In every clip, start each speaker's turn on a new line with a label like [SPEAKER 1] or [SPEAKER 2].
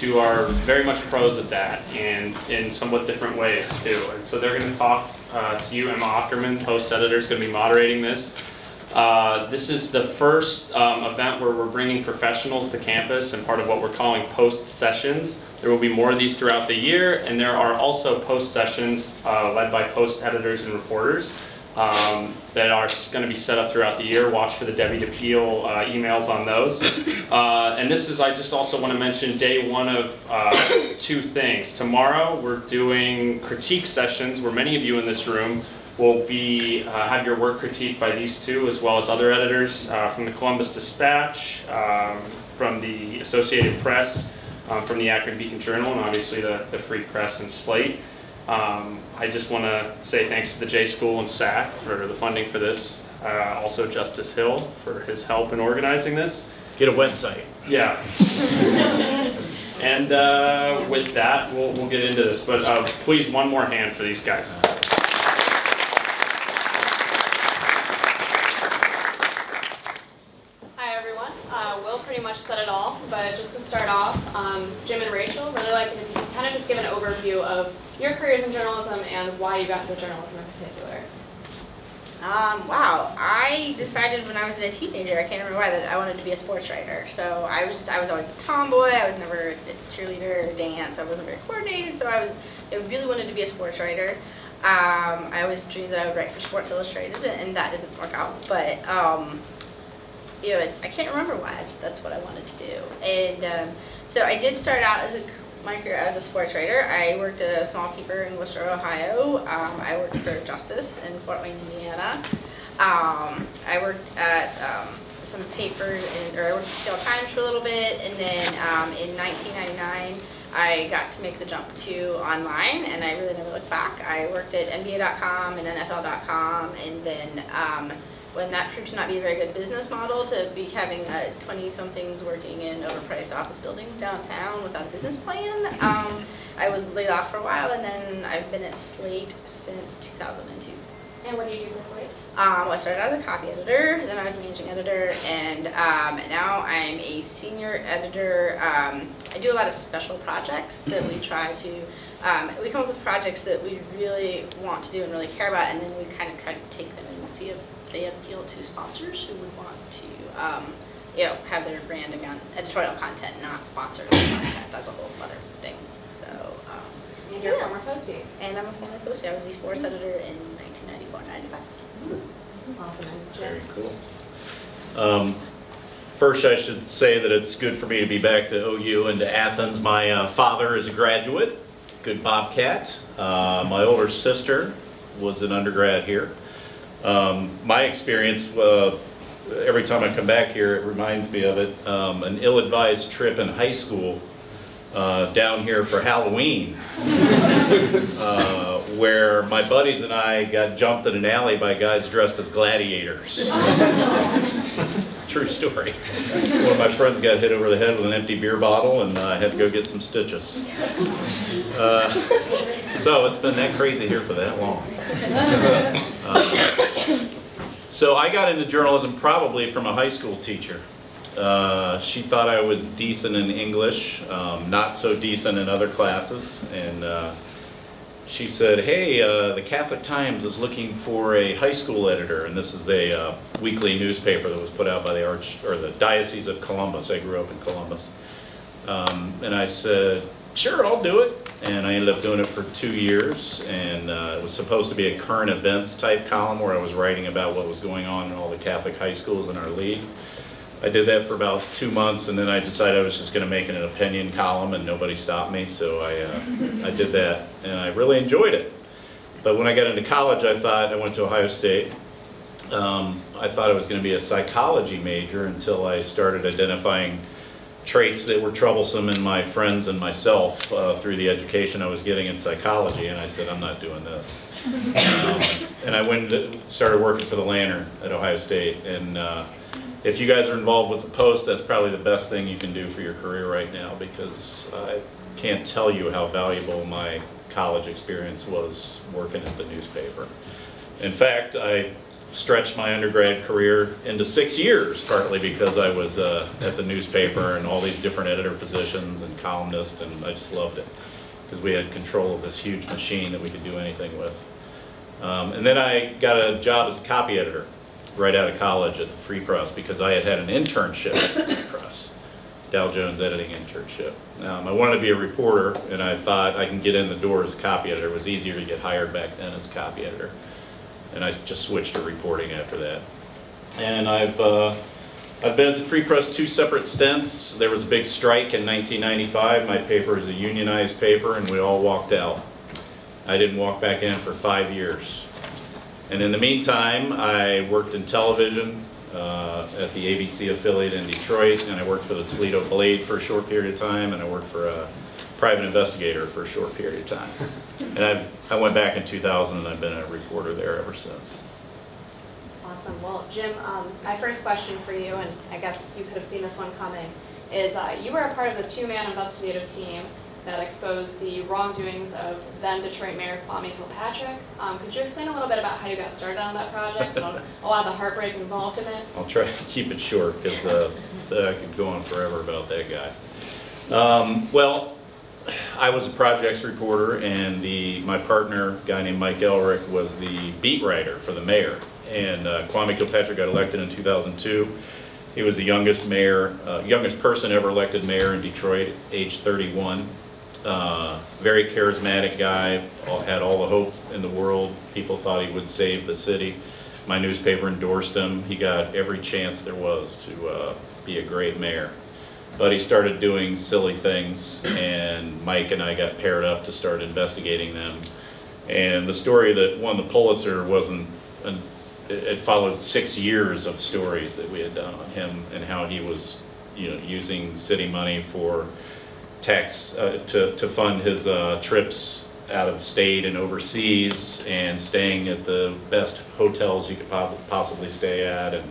[SPEAKER 1] who are very much pros at that and in somewhat different ways too. And so they're going to talk uh, to you, Emma Ockerman, post editor, is going to be moderating this. Uh, this is the first um, event where we're bringing professionals to campus and part of what we're calling post sessions. There will be more of these throughout the year, and there are also post sessions uh, led by post editors and reporters um, that are going to be set up throughout the year. Watch for the Debbie DePeel uh, emails on those. Uh, and this is, I just also want to mention day one of uh, two things. Tomorrow we're doing critique sessions where many of you in this room will be uh, have your work critiqued by these two as well as other editors uh, from the Columbus Dispatch, um, from the Associated Press, um, from the Akron Beacon Journal, and obviously the, the Free Press and Slate. Um, I just want to say thanks to the J School and SAC for the funding for this. Uh, also Justice Hill for his help in organizing this.
[SPEAKER 2] Get a website.
[SPEAKER 1] Yeah. and uh, with that, we'll, we'll get into this. But uh, please, one more hand for these guys.
[SPEAKER 3] Hi everyone. Uh, Will pretty much said it all, but just to start off, um, Jim and Rachel, really like if you kind of just give an overview of your careers in journalism and why you got into journalism in particular.
[SPEAKER 4] Um, wow, I decided when I was a teenager, I can't remember why, that I wanted to be a sports writer. So I was just, I was always a tomboy. I was never a cheerleader or dance. I wasn't very coordinated. So I was, I really wanted to be a sports writer. Um, I always dreamed that I would write for Sports Illustrated, and that didn't work out. But um, you know, I can't remember why. Just, that's what I wanted to do. And um, so I did start out as a my career as a sports writer. I worked at a small keeper in Wooster, Ohio. Um, I worked for Justice in Fort Wayne, Indiana. Um, I worked at um, some papers, in, or I worked at Seattle Times for a little bit, and then um, in 1999, I got to make the jump to online, and I really never looked back. I worked at NBA.com and NFL.com, and then um, when that proved to not be a very good business model to be having 20-somethings working in overpriced office buildings downtown without a business plan. Um, I was laid off for a while, and then I've been at Slate since 2002.
[SPEAKER 3] And what do you do for Slate?
[SPEAKER 4] Um, well, I started as a copy editor, then I was a managing editor, and um, now I'm a senior editor. Um, I do a lot of special projects that we try to, um, we come up with projects that we really want to do and really care about, and then we kind of try to take them and see if they appeal to sponsors who would want to, um, you know, have their brand on editorial content, not sponsored content. That's a whole other thing. So, um,
[SPEAKER 3] And you're a former associate.
[SPEAKER 4] and I'm a former associate. I was the sports editor in 1994, 95.
[SPEAKER 3] Awesome.
[SPEAKER 2] Very cool. Um, First, I should say that it's good for me to be back to OU and to Athens. My uh, father is a graduate, good Bobcat. Uh, My older sister was an undergrad here. Um, My experience, uh, every time I come back here, it reminds me of it, um, an ill-advised trip in high school uh, down here for Halloween, uh, where my buddies and I got jumped in an alley by guys dressed as gladiators. True story. One of my friends got hit over the head with an empty beer bottle and I had to go get some stitches. Uh, So it's been that crazy here for that long. So I got into journalism probably from a high school teacher. Uh, She thought I was decent in English, um, not so decent in other classes, and uh, she said, hey, uh, the Catholic Times is looking for a high school editor, and this is a uh, weekly newspaper that was put out by the Arch, or the Diocese of Columbus. I grew up in Columbus. Um, and I said, sure, I'll do it. And I ended up doing it for two years, and uh, it was supposed to be a current events type column where I was writing about what was going on in all the Catholic high schools in our league. I did that for about two months, and then I decided I was just going to make an opinion column, and nobody stopped me, so I, uh, I did that, and I really enjoyed it. But when I got into college, I thought, I went to Ohio State, um, I thought I was going to be a psychology major until I started identifying traits that were troublesome in my friends and myself uh, through the education I was getting in psychology, and I said, I'm not doing this. Um, And I went and started working for the Lantern at Ohio State, and uh, if you guys are involved with the Post, that's probably the best thing you can do for your career right now, because I can't tell you how valuable my college experience was working at the newspaper. In fact, I stretched my undergrad career into six years, partly because I was uh, at the newspaper and all these different editor positions and columnist, and I just loved it. Because we had control of this huge machine that we could do anything with. Um, And then I got a job as a copy editor right out of college at the Free Press because I had had an internship at the Free Press, Dow Jones editing internship. Um, I wanted to be a reporter and I thought I can get in the door as a copy editor. It was easier to get hired back then as a copy editor. And I just switched to reporting after that. And I've, uh, I've been at the Free Press two separate stints. There was a big strike in 1995. My paper is a unionized paper and we all walked out. I didn't walk back in for five years. And in the meantime, I worked in television uh, at the ABC affiliate in Detroit, and I worked for the Toledo Blade for a short period of time, and I worked for a private investigator for a short period of time. And I, I went back in 2000, and I've been a reporter there ever since.
[SPEAKER 3] Awesome. Well, Jim, um, my first question for you, and I guess you could have seen this one coming, is uh, you were a part of the two-man investigative team that exposed the wrongdoings of then Detroit Mayor Kwame Kilpatrick. Um, could you explain a little bit about how you got started on that project and a lot of the heartbreak involved in it?
[SPEAKER 2] I'll try to keep it short because uh, I could go on forever about that guy. Um, well, I was a projects reporter and the, my partner, a guy named Mike Elrick, was the beat writer for the mayor. And uh, Kwame Kilpatrick got elected in 2002. He was the youngest mayor, uh, youngest person ever elected mayor in Detroit, age 31. Uh, very charismatic guy, all- had all the hope in the world. People thought he would save the city. My newspaper endorsed him. He got every chance there was to uh, be a great mayor. But he started doing silly things, and Mike and I got paired up to start investigating them. And the story that won the Pulitzer wasn't, an- it followed six years of stories that we had done on him and how he was, you know, using city money for tax, uh, to, to fund his uh, trips out of state and overseas and staying at the best hotels you could po- possibly stay at. And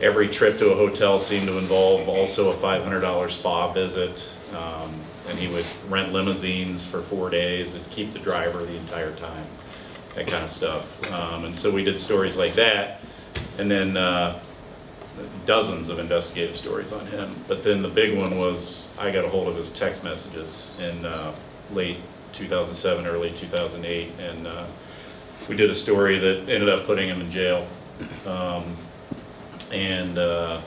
[SPEAKER 2] every trip to a hotel seemed to involve also a $500 spa visit. Um, And he would rent limousines for four days and keep the driver the entire time, that kind of stuff. Um, And so we did stories like that. And then uh, dozens of investigative stories on him. But then the big one was, I got a hold of his text messages in uh, late 2007, early 2008, and uh, we did a story that ended up putting him in jail. Um, And uh,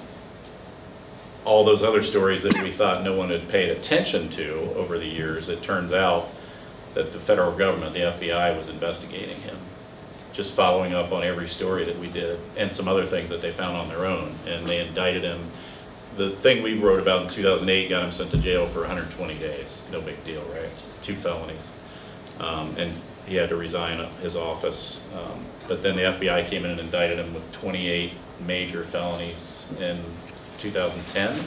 [SPEAKER 2] all those other stories that we thought no one had paid attention to over the years, it turns out that the federal government, the FBI, was investigating him just following up on every story that we did, and some other things that they found on their own, and they indicted him. The thing we wrote about in 2008 got him sent to jail for 120 days, no big deal, right? Two felonies. Um, And he had to resign his office. Um, But then the FBI came in and indicted him with 28 major felonies in 2010.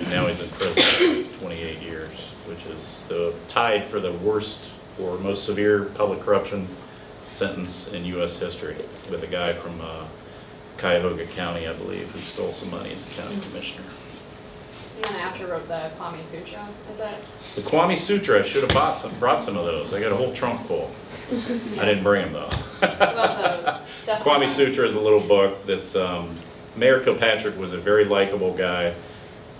[SPEAKER 2] And Now he's in prison for 28 years, which is the tied for the worst or most severe public corruption sentence in US history with a guy from uh, Cuyahoga County, I believe, who stole some money as a county commissioner.
[SPEAKER 3] And after wrote the Kwame Sutra, is it?
[SPEAKER 2] The Kwame Sutra, I should have bought some, brought some of those. I got a whole trunk full. I didn't bring them though.
[SPEAKER 3] Love those. Definitely.
[SPEAKER 2] Kwame Sutra is a little book that's, um, Mayor Kilpatrick was a very likable guy,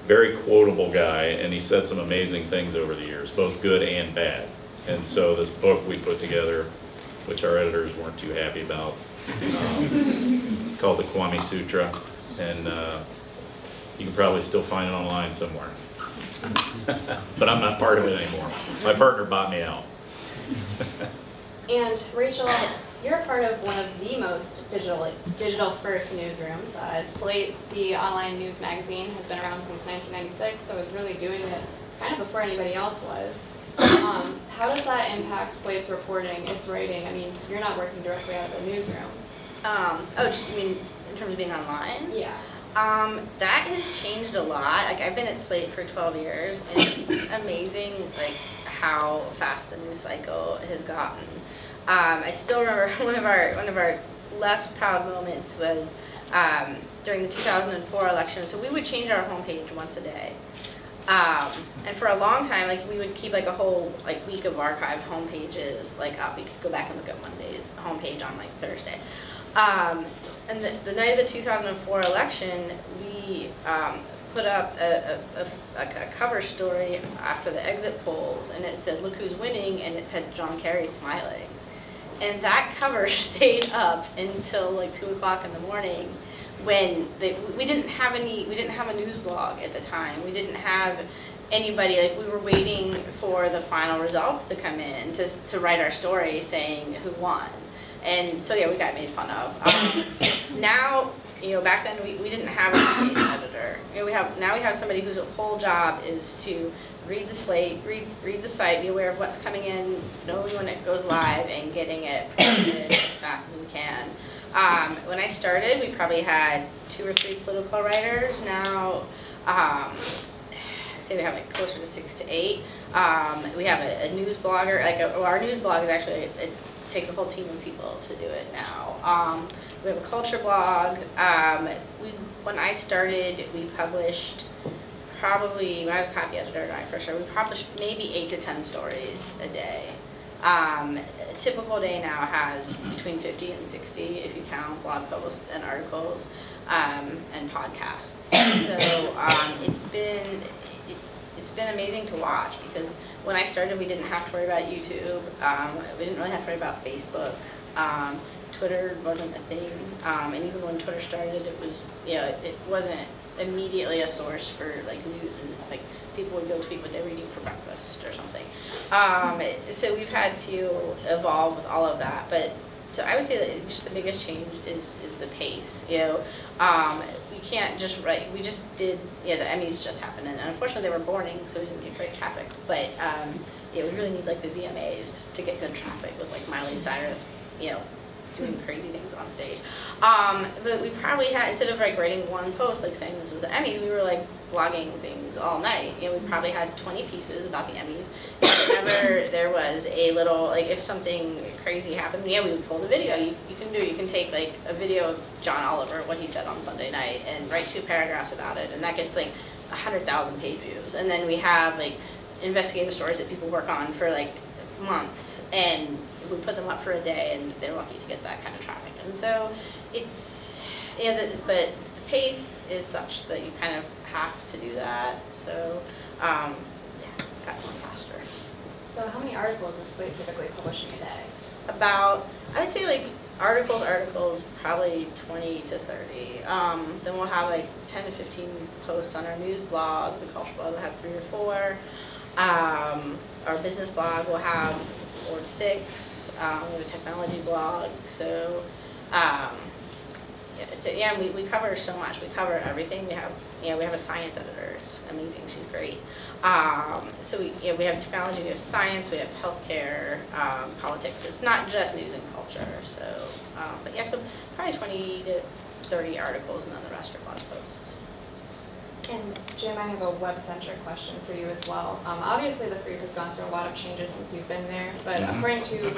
[SPEAKER 2] very quotable guy, and he said some amazing things over the years, both good and bad. And so this book we put together, which our editors weren't too happy about, um, it's called the Kwame Sutra, and uh, you can probably still find it online somewhere. But I'm not part of it anymore. My partner bought me out.
[SPEAKER 3] And Rachel, you're a part of one of the most digital, digital-first newsrooms. Uh, Slate, the online news magazine, has been around since 1996, so it's really doing it kind of before anybody else was. Um, How does that impact Slate's reporting, its writing? I mean, you're not working directly out of the newsroom.
[SPEAKER 4] Um, oh, just, you mean, in terms of being online?
[SPEAKER 3] Yeah.
[SPEAKER 4] Um, that has changed a lot. Like I've been at Slate for 12 years, and it's amazing like how fast the news cycle has gotten. Um, I still remember one of our one of our less proud moments was um, during the 2004 election. So we would change our homepage once a day. Um, and for a long time, like we would keep like a whole like week of archived homepages like up. Could go back and look at Monday's homepage on like Thursday. Um, and the, the night of the 2004 election, we um, put up a, a, a, a cover story after the exit polls, and it said, "Look who's winning," and it had John Kerry smiling. And that cover stayed up until like two o'clock in the morning, when they, we didn't have any, we didn't have a news blog at the time. We didn't have anybody, like, we were waiting for the final results to come in to, to write our story saying who won. And so, yeah, we got made fun of. Um, now, you know, back then, we, we didn't have a page editor. You know, we have, now we have somebody whose whole job is to read the slate, read, read the site, be aware of what's coming in, knowing when it goes live, and getting it posted as fast as we can. Um, when I started, we probably had two or three political writers. Now, um, I'd say we have like closer to six to eight. Um, we have a, a news blogger, like a, well, our news blog is actually, it takes a whole team of people to do it now. Um, we have a culture blog. Um, we, when I started, we published probably, I was a copy editor, I first started, we published maybe eight to 10 stories a day. Um, a typical day now has between 50 and 60, if you count blog posts and articles um, and podcasts. So um, it's been it, it's been amazing to watch because when I started, we didn't have to worry about YouTube. Um, we didn't really have to worry about Facebook. Um, Twitter wasn't a thing, um, and even when Twitter started, it was you know it, it wasn't immediately a source for like news and like people would go tweet what they were eating for breakfast or something. Um, so we've had to evolve with all of that, but so I would say that just the biggest change is is the pace. You know, um, we can't just write. We just did. Yeah, the Emmys just happened, and unfortunately they were boring, so we didn't get great traffic. But um, yeah, we really need like the VMAs to get good traffic with like Miley Cyrus. You know, doing crazy things on stage. Um, but we probably had, instead of like writing one post, like saying this was the Emmys, we were like blogging things all night. You know, we probably had 20 pieces about the Emmys. And whenever there was a little, like if something crazy happened, yeah, we would pull the video. You, you can do, you can take like a video of John Oliver, what he said on Sunday night, and write two paragraphs about it. And that gets like 100,000 page views. And then we have like investigative stories that people work on for like months. And we put them up for a day and they're lucky to get that kind of traffic. And so it's, yeah, the, but the pace is such that you kind of have to do that. So, um, yeah, it's gotten faster.
[SPEAKER 3] So how many articles is Slate typically publishing a day?
[SPEAKER 4] About, I would say like articles, articles, probably 20 to 30. Um, then we'll have like 10 to 15 posts on our news blog. The culture blog will have three or four. Um, our business blog will have four to six. Um, we have a technology blog. So, um, yeah, so yeah, we, we cover so much. We cover everything. We have, you know, we have a science editor. It's amazing. She's great. Um, so we, know, we have technology, we have science, we have healthcare, um, politics. It's not just news and culture. So, um, but yeah, so probably 20 to 30 articles, and then the rest are blog posts.
[SPEAKER 3] And Jim, I have a web-centric question for you as well. Um, obviously, the Freep has gone through a lot of changes since you've been there, but according to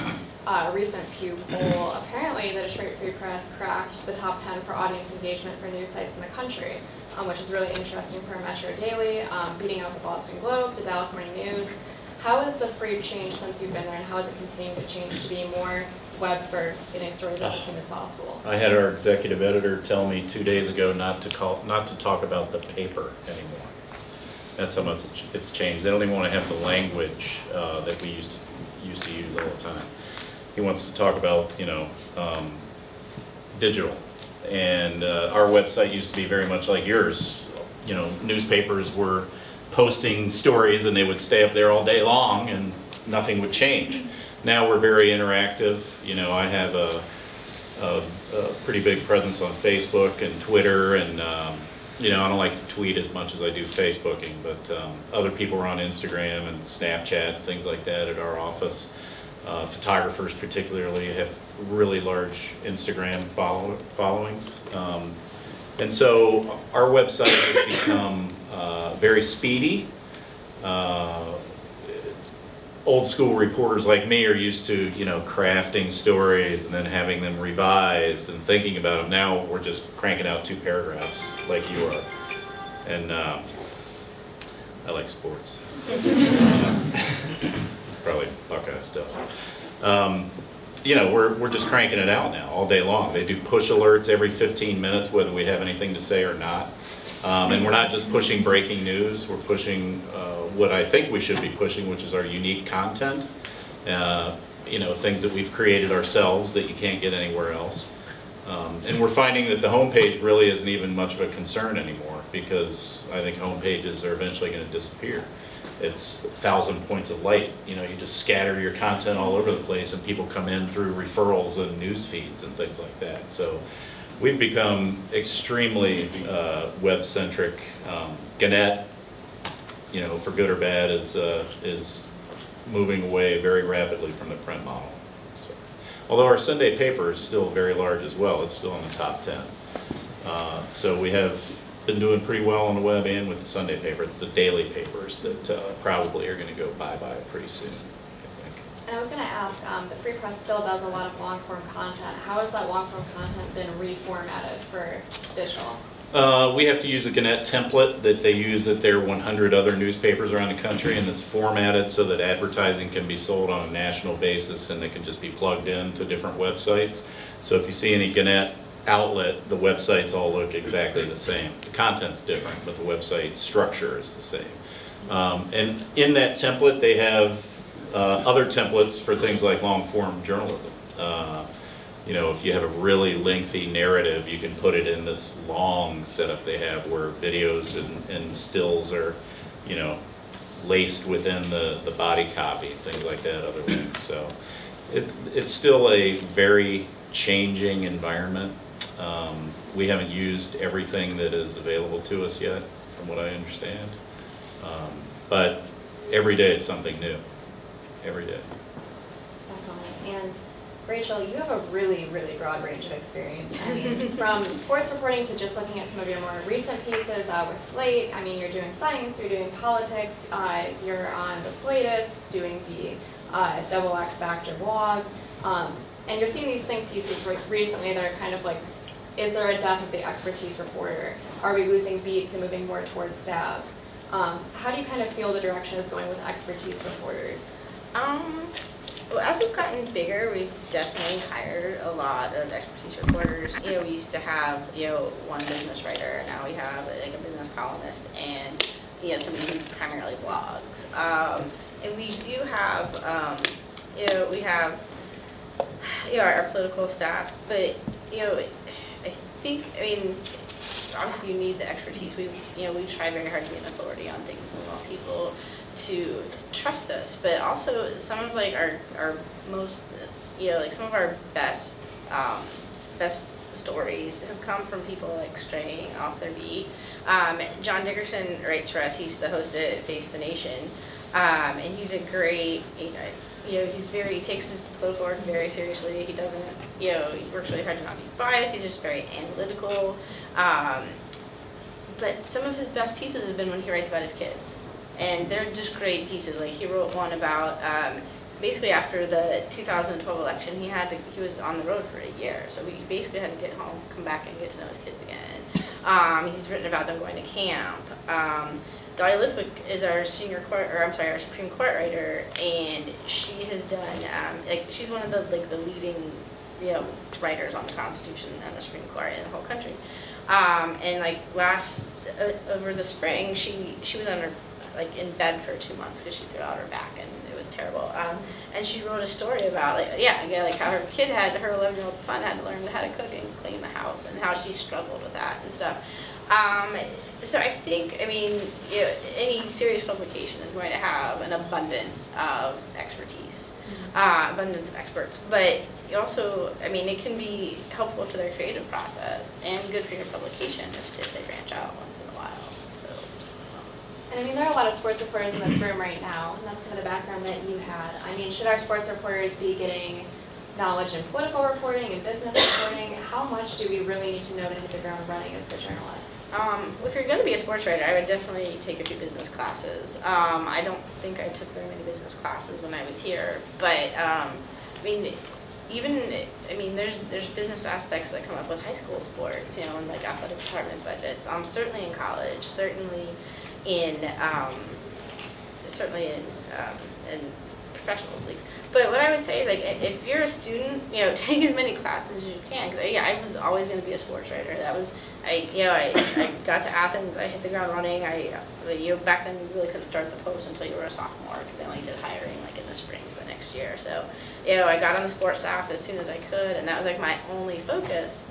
[SPEAKER 3] uh, a recent Pew poll, apparently the Detroit Free Press cracked the top 10 for audience engagement for news sites in the country, um, which is really interesting for Metro Daily, um, beating out the Boston Globe, the Dallas Morning News. How has the Freep changed since you've been there, and how is it continuing to change to be more web-first, getting stories out as soon as possible?
[SPEAKER 2] I had our executive editor tell me two days ago not to call, not to talk about the paper anymore. That's how much it's changed. They don't even want to have the language uh, that we used to, used to use all the time. He wants to talk about, you know, um, digital. And uh, our website used to be very much like yours. You know, newspapers were posting stories and they would stay up there all day long and nothing would change. Now we're very interactive. You know, I have a, a, a pretty big presence on Facebook and Twitter and, um, you know, I don't like to tweet as much as I do Facebooking, but um, other people are on Instagram and Snapchat, things like that at our office. Uh, photographers particularly have really large Instagram follow, followings. Um, and so our website has become uh, very speedy. Uh, old school reporters like me are used to, you know, crafting stories and then having them revised and thinking about them. Now we're just cranking out two paragraphs like you are. And um, I like sports. Probably Buckeye stuff. Um, you know, we're, we're just cranking it out now, all day long. They do push alerts every 15 minutes, whether we have anything to say or not. Um, And we're not just pushing breaking news, we're pushing uh, what I think we should be pushing, which is our unique content. Uh, You know, things that we've created ourselves that you can't get anywhere else. Um, And we're finding that the homepage really isn't even much of a concern anymore, because I think homepages are eventually gonna disappear. It's a thousand points of light, you know, you just scatter your content all over the place, and people come in through referrals and news feeds and things like that. So we've become extremely uh, web-centric. Um, Gannett, you know, for good or bad, is, uh, is moving away very rapidly from the print model. So, Although our Sunday paper is still very large as well, it's still in the top 10. Uh, So we have been doing pretty well on the web and with the Sunday paper. It's the daily papers that uh, probably are going to go bye-bye pretty soon.
[SPEAKER 3] And I was gonna ask, um, the Free Press still does a lot of long-form content. How has that long-form content been reformatted for digital?
[SPEAKER 2] Uh, We have to use a Gannett template that they use at their 100 other newspapers around the country, and it's formatted so that advertising can be sold on a national basis, and it can just be plugged into different websites. So if you see any Gannett outlet, the websites all look exactly the same. The content's different, but the website structure is the same. Um, And in that template, they have other templates for things like long-form journalism. Uh, you know, if you have a really lengthy narrative, you can put it in this long setup they have where videos and, and stills are, you know, laced within the, the body copy, things like that, other things. So it's, it's still a very changing environment. Um, we haven't used everything that is available to us yet, from what I understand. Um, But every day it's something new, every day.
[SPEAKER 3] Definitely. And Rachel, you have a really, really broad range of experience. I mean, from sports reporting to just looking at some of your more recent pieces uh, with Slate. I mean, you're doing science, you're doing politics, uh, you're on the Slatest, doing the uh, Double X Factor blog. Um, and you're seeing these think pieces recently that are kind of like, is there a death of the expertise reporter? Are we losing beats and moving more towards stabs? Um, how do you kind of feel the direction is going with expertise reporters?
[SPEAKER 4] Um, well, as we've gotten bigger, we've definitely hired a lot of expertise reporters. You know, we used to have, you know, one business writer, now we have like a business columnist and, you know, somebody who primarily blogs. Um, and we do have, um, you know, we have, you know, our political staff, but, you know, I think, I mean, obviously you need the expertise. We, you know, we try very hard to be an authority on things and we people to trust us. But also some of like our, our most, you know, like some of our best, um, best stories have come from people like straying off their beat. Um, John Dickerson writes for us. He's the host of Face the Nation. Um, and he's a great, you know, you know, he's very, he takes his political work very seriously. He doesn't, you know, he works really hard to not be biased. He's just very analytical. Um, but some of his best pieces have been when he writes about his kids. And they're just great pieces. Like he wrote one about, um, basically after the 2012 election, he had to, he was on the road for a year. So he basically had to get home, come back and get to know his kids again. Um, he's written about them going to camp. Um, Dahlia Lithwick is our senior court, or I'm sorry, our Supreme Court writer, and she has done, um, like, she's one of the, like, the leading, you know, writers on the Constitution and the Supreme Court in the whole country. Um, and like last, uh, over the spring, she, she was under, like, in bed for two months because she threw out her back and it was terrible. Um, and she wrote a story about, like, yeah, again, like how her kid had, her 11-year-old son had to learn how to cook and clean the house and how she struggled with that and stuff. Um, so I think, I mean, you know, any serious publication is going to have an abundance of expertise, uh, abundance of experts. But you also, I mean, it can be helpful to their creative process and good for your publication if, if they branch out once in a while. So, um,
[SPEAKER 3] And I mean, there are a lot of sports reporters in this room right now, and that's kind of the background that you had. I mean, should our sports reporters be getting knowledge in political reporting and business reporting? How much do we really need to know to hit the ground running as good journalists?
[SPEAKER 4] Um, if you're going to be a sports writer, I would definitely take a few business classes. Um, I don't think I took very many business classes when I was here, but um, I mean, even I mean, there's there's business aspects that come up with high school sports, you know, and like athletic department budgets. Um, certainly in college, certainly in um, certainly in um, in professional leagues. But what I would say is like, if you're a student, you know, take as many classes as you can. Cause yeah, I was always going to be a sports writer. That was, I, you know, I, I got to Athens, I hit the ground running. I, you know, back then you really couldn't start the post until you were a sophomore because they only did hiring like in the spring the next year. So, you know, I got on the sports staff as soon as I could, and that was like my only focus.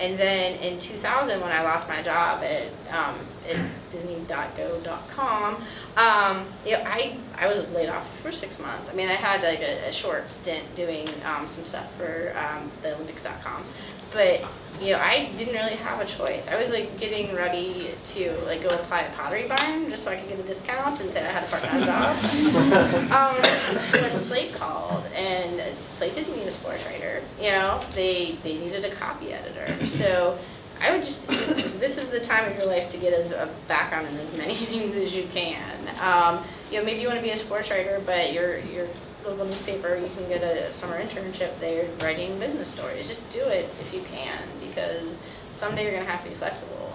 [SPEAKER 4] And then in 2000, when I lost my job at, um, at Disney.go.com, um, I, I was laid off for six months. I mean, I had like a, a short stint doing um, some stuff for um, the Olympics.com, but you know, I didn't really have a choice. I was like getting ready to like go apply at Pottery Barn just so I could get a discount and say I had a part-time job. um, when Slate called, and Slate didn't need a sports writer. You know, they they needed a copy editor. So I would just this is the time of your life to get as a background in as many things as you can. Um, you know, maybe you want to be a sports writer, but your your local newspaper, you can get a summer internship there writing business stories. Just do it if you can, because someday you're gonna have to be flexible.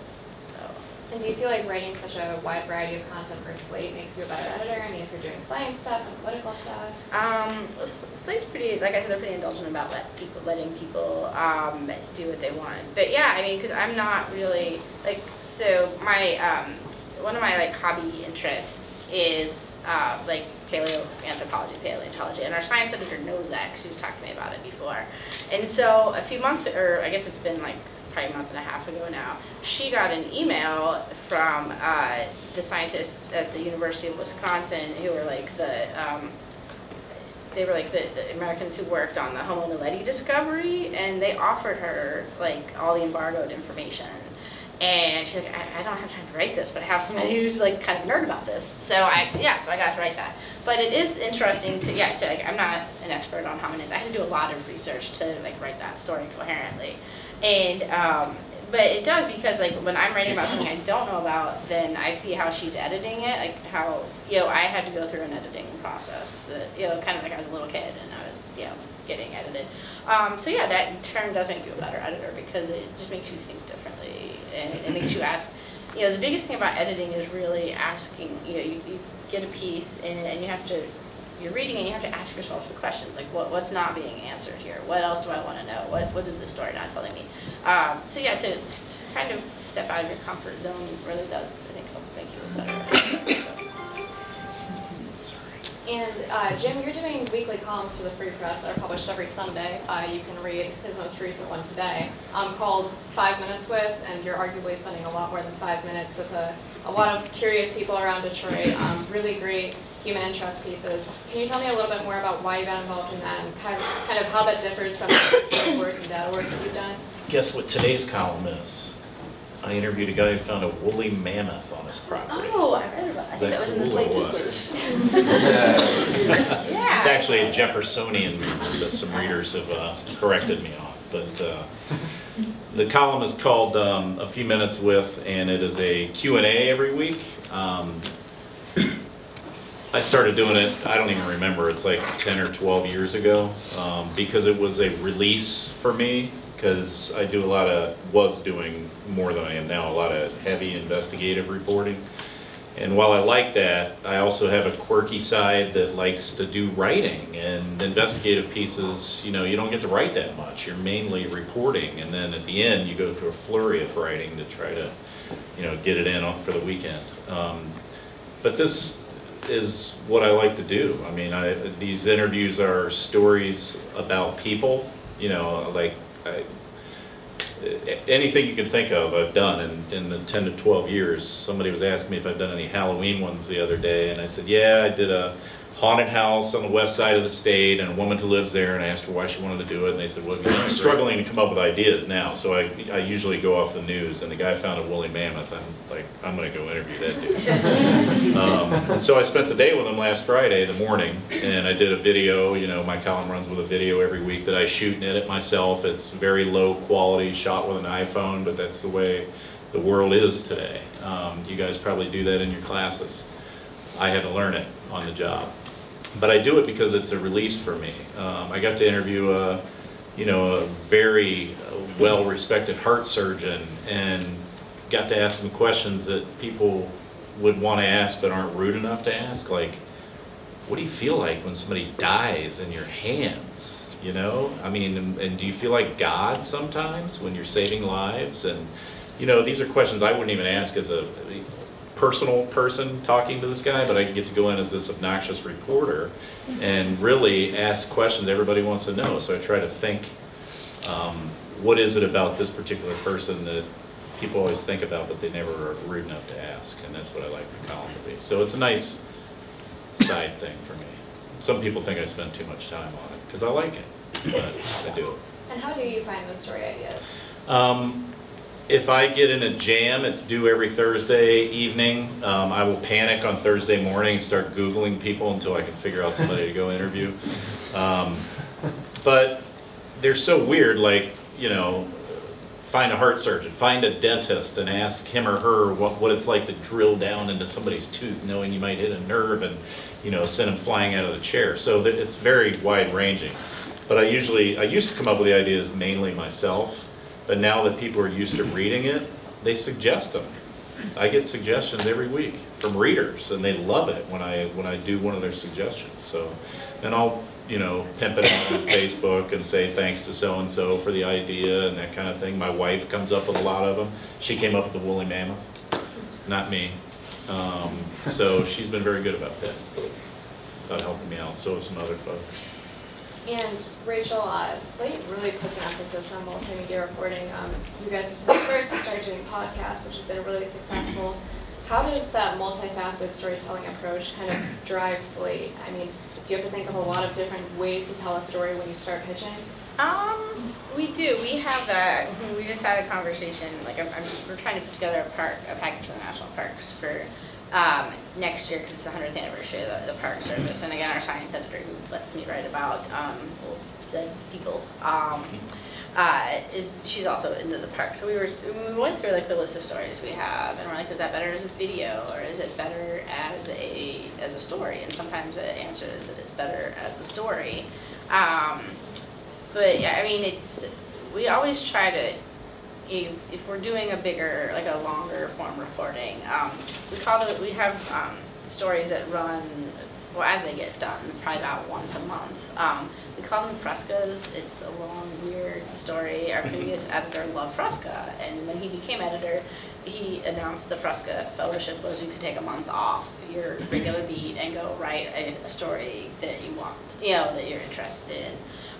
[SPEAKER 4] So.
[SPEAKER 3] And do you feel like writing such a wide variety of content for Slate makes you a better editor? I mean, if you're doing science stuff and political stuff.
[SPEAKER 4] Um, Slate's pretty, like I said, they're pretty indulgent about let people, letting people um, do what they want. But yeah, I mean, because I'm not really like so. My um, one of my like hobby interests is uh, like paleoanthropology, paleontology, and our science editor knows that 'cause she's talked to me about it before. And so a few months, or I guess it's been like probably a month and a half ago now, she got an email from uh, the scientists at the University of Wisconsin who were like the um, they were like the, the Americans who worked on the Homo naledi discovery, and they offered her like all the embargoed information. And she's like, I, I don't have time to write this, but I have somebody who's like kind of nerd about this. So I, yeah, so I got to write that. But it is interesting to, yeah, to, like, I'm not an expert on hominids. I had to do a lot of research to like write that story coherently. And, um, but it does because like when I'm writing about something I don't know about, then I see how she's editing it, like how, you know, I had to go through an editing process that, you know, kind of like I was a little kid and I was, you know, getting edited. Um, so yeah, that in turn does make you a better editor because it just makes you think differently and it makes you ask, you know, the biggest thing about editing is really asking, you know, you, you get a piece and, and you have to, you're reading and you have to ask yourself the questions, like what, what's not being answered here? What else do I want to know? What, what is the story not telling me? Um, so yeah, to, to kind of step out of your comfort zone really does, I think, help make you a better. So.
[SPEAKER 3] And uh, Jim, you're doing weekly columns for the Free Press that are published every Sunday. Uh, you can read his most recent one today, um, called Five Minutes With, and you're arguably spending a lot more than five minutes with a, a lot of curious people around Detroit. Um, really great human interest pieces. Can you tell me a little bit more about why you got involved in that and kind of, kind of how that differs from the work and data work that you've done?
[SPEAKER 2] Guess what today's column is? I interviewed a guy who found a woolly mammoth on his property.
[SPEAKER 4] Oh, I read about, I think
[SPEAKER 2] that
[SPEAKER 4] was in the Slate News quiz.
[SPEAKER 2] It's actually a Jeffersonian mammoth that some readers have uh, corrected me on. But uh, the column is called um, A Few Minutes With, and it is a Q and A every week. Um, I started doing it, I don't even remember, it's like 10 or 12 years ago, um, because it was a release for me, because I do a lot of, was doing more than I am now, a lot of heavy investigative reporting. And while I like that, I also have a quirky side that likes to do writing and investigative pieces, you know, you don't get to write that much. You're mainly reporting and then at the end, you go through a flurry of writing to try to, you know, get it in for the weekend. Um, But this is what I like to do. I mean, I, these interviews are stories about people, you know, like, I, anything you can think of, I've done in, in the 10 to 12 years. Somebody was asking me if I've done any Halloween ones the other day, and I said, yeah, I did a haunted house on the west side of the state, and a woman who lives there, and I asked her why she wanted to do it, and they said, well, I'm struggling to come up with ideas now, so I, I usually go off the news, and the guy found a woolly mammoth, I'm like, I'm gonna go interview that dude. Um, And so I spent the day with him last Friday, the morning, and I did a video, you know, my column runs with a video every week that I shoot and edit myself. It's very low quality, shot with an iPhone, but that's the way the world is today. Um, You guys probably do that in your classes. I had to learn it on the job. But I do it because it's a release for me. Um, I got to interview a, you know, a very well-respected heart surgeon and got to ask him questions that people would want to ask but aren't rude enough to ask, like, what do you feel like when somebody dies in your hands? You know, I mean, and, and do you feel like God sometimes when you're saving lives? And you know, these are questions I wouldn't even ask as a personal person talking to this guy, but I get to go in as this obnoxious reporter and really ask questions everybody wants to know. So I try to think, um, what is it about this particular person that people always think about, but they never are rude enough to ask? And that's what I like the column to be. So it's a nice side thing for me. Some people think I spend too much time on it, because I like it, but I do.
[SPEAKER 3] And how do you find those story ideas?
[SPEAKER 2] Um, If I get in a jam, it's due every Thursday evening, um, I will panic on Thursday morning, and start Googling people until I can figure out somebody to go interview. Um, But they're so weird, like, you know, find a heart surgeon, find a dentist and ask him or her what, what it's like to drill down into somebody's tooth, knowing you might hit a nerve and, you know, send them flying out of the chair. So that it's very wide ranging. But I usually, I used to come up with the ideas mainly myself, but now that people are used to reading it, they suggest them. I get suggestions every week from readers, and they love it when I, when I do one of their suggestions, so. And I'll, you know, pimp it out on Facebook and say thanks to so-and-so for the idea and that kind of thing. My wife comes up with a lot of them. She came up with the woolly mammoth, not me. Um, So she's been very good about that, about helping me out, so have some other folks.
[SPEAKER 3] And Rachel, uh, Slate really puts an emphasis on multimedia reporting. Um, you guys were some first to start doing podcasts, which have been really successful. How does that multifaceted storytelling approach kind of drive Slate? I mean, do you have to think of a lot of different ways to tell a story when you start pitching?
[SPEAKER 4] Um, we do. We have that. We just had a conversation. Like, I'm, I'm, we're trying to put together a park, a package for the national parks for um, next year because it's the 100th anniversary of the, the Park Service. And again, our science editor who lets me write about um, dead people. Um, uh, is she's also into the park. So we were we went through like the list of stories we have, and we're like, is that better as a video or is it better as a as a story? And sometimes the answer is that it's better as a story. Um, but yeah, I mean, it's we always try to. If, if we're doing a bigger, like a longer form reporting, um, we call it, we have um, stories that run, well, as they get done, probably about once a month. Um, we call them frescas. It's a long, weird story. Our previous editor loved Fresca, and when he became editor, he announced the Fresca Fellowship was you could take a month off your regular beat and go write a, a story that you want, you know, that you're interested in.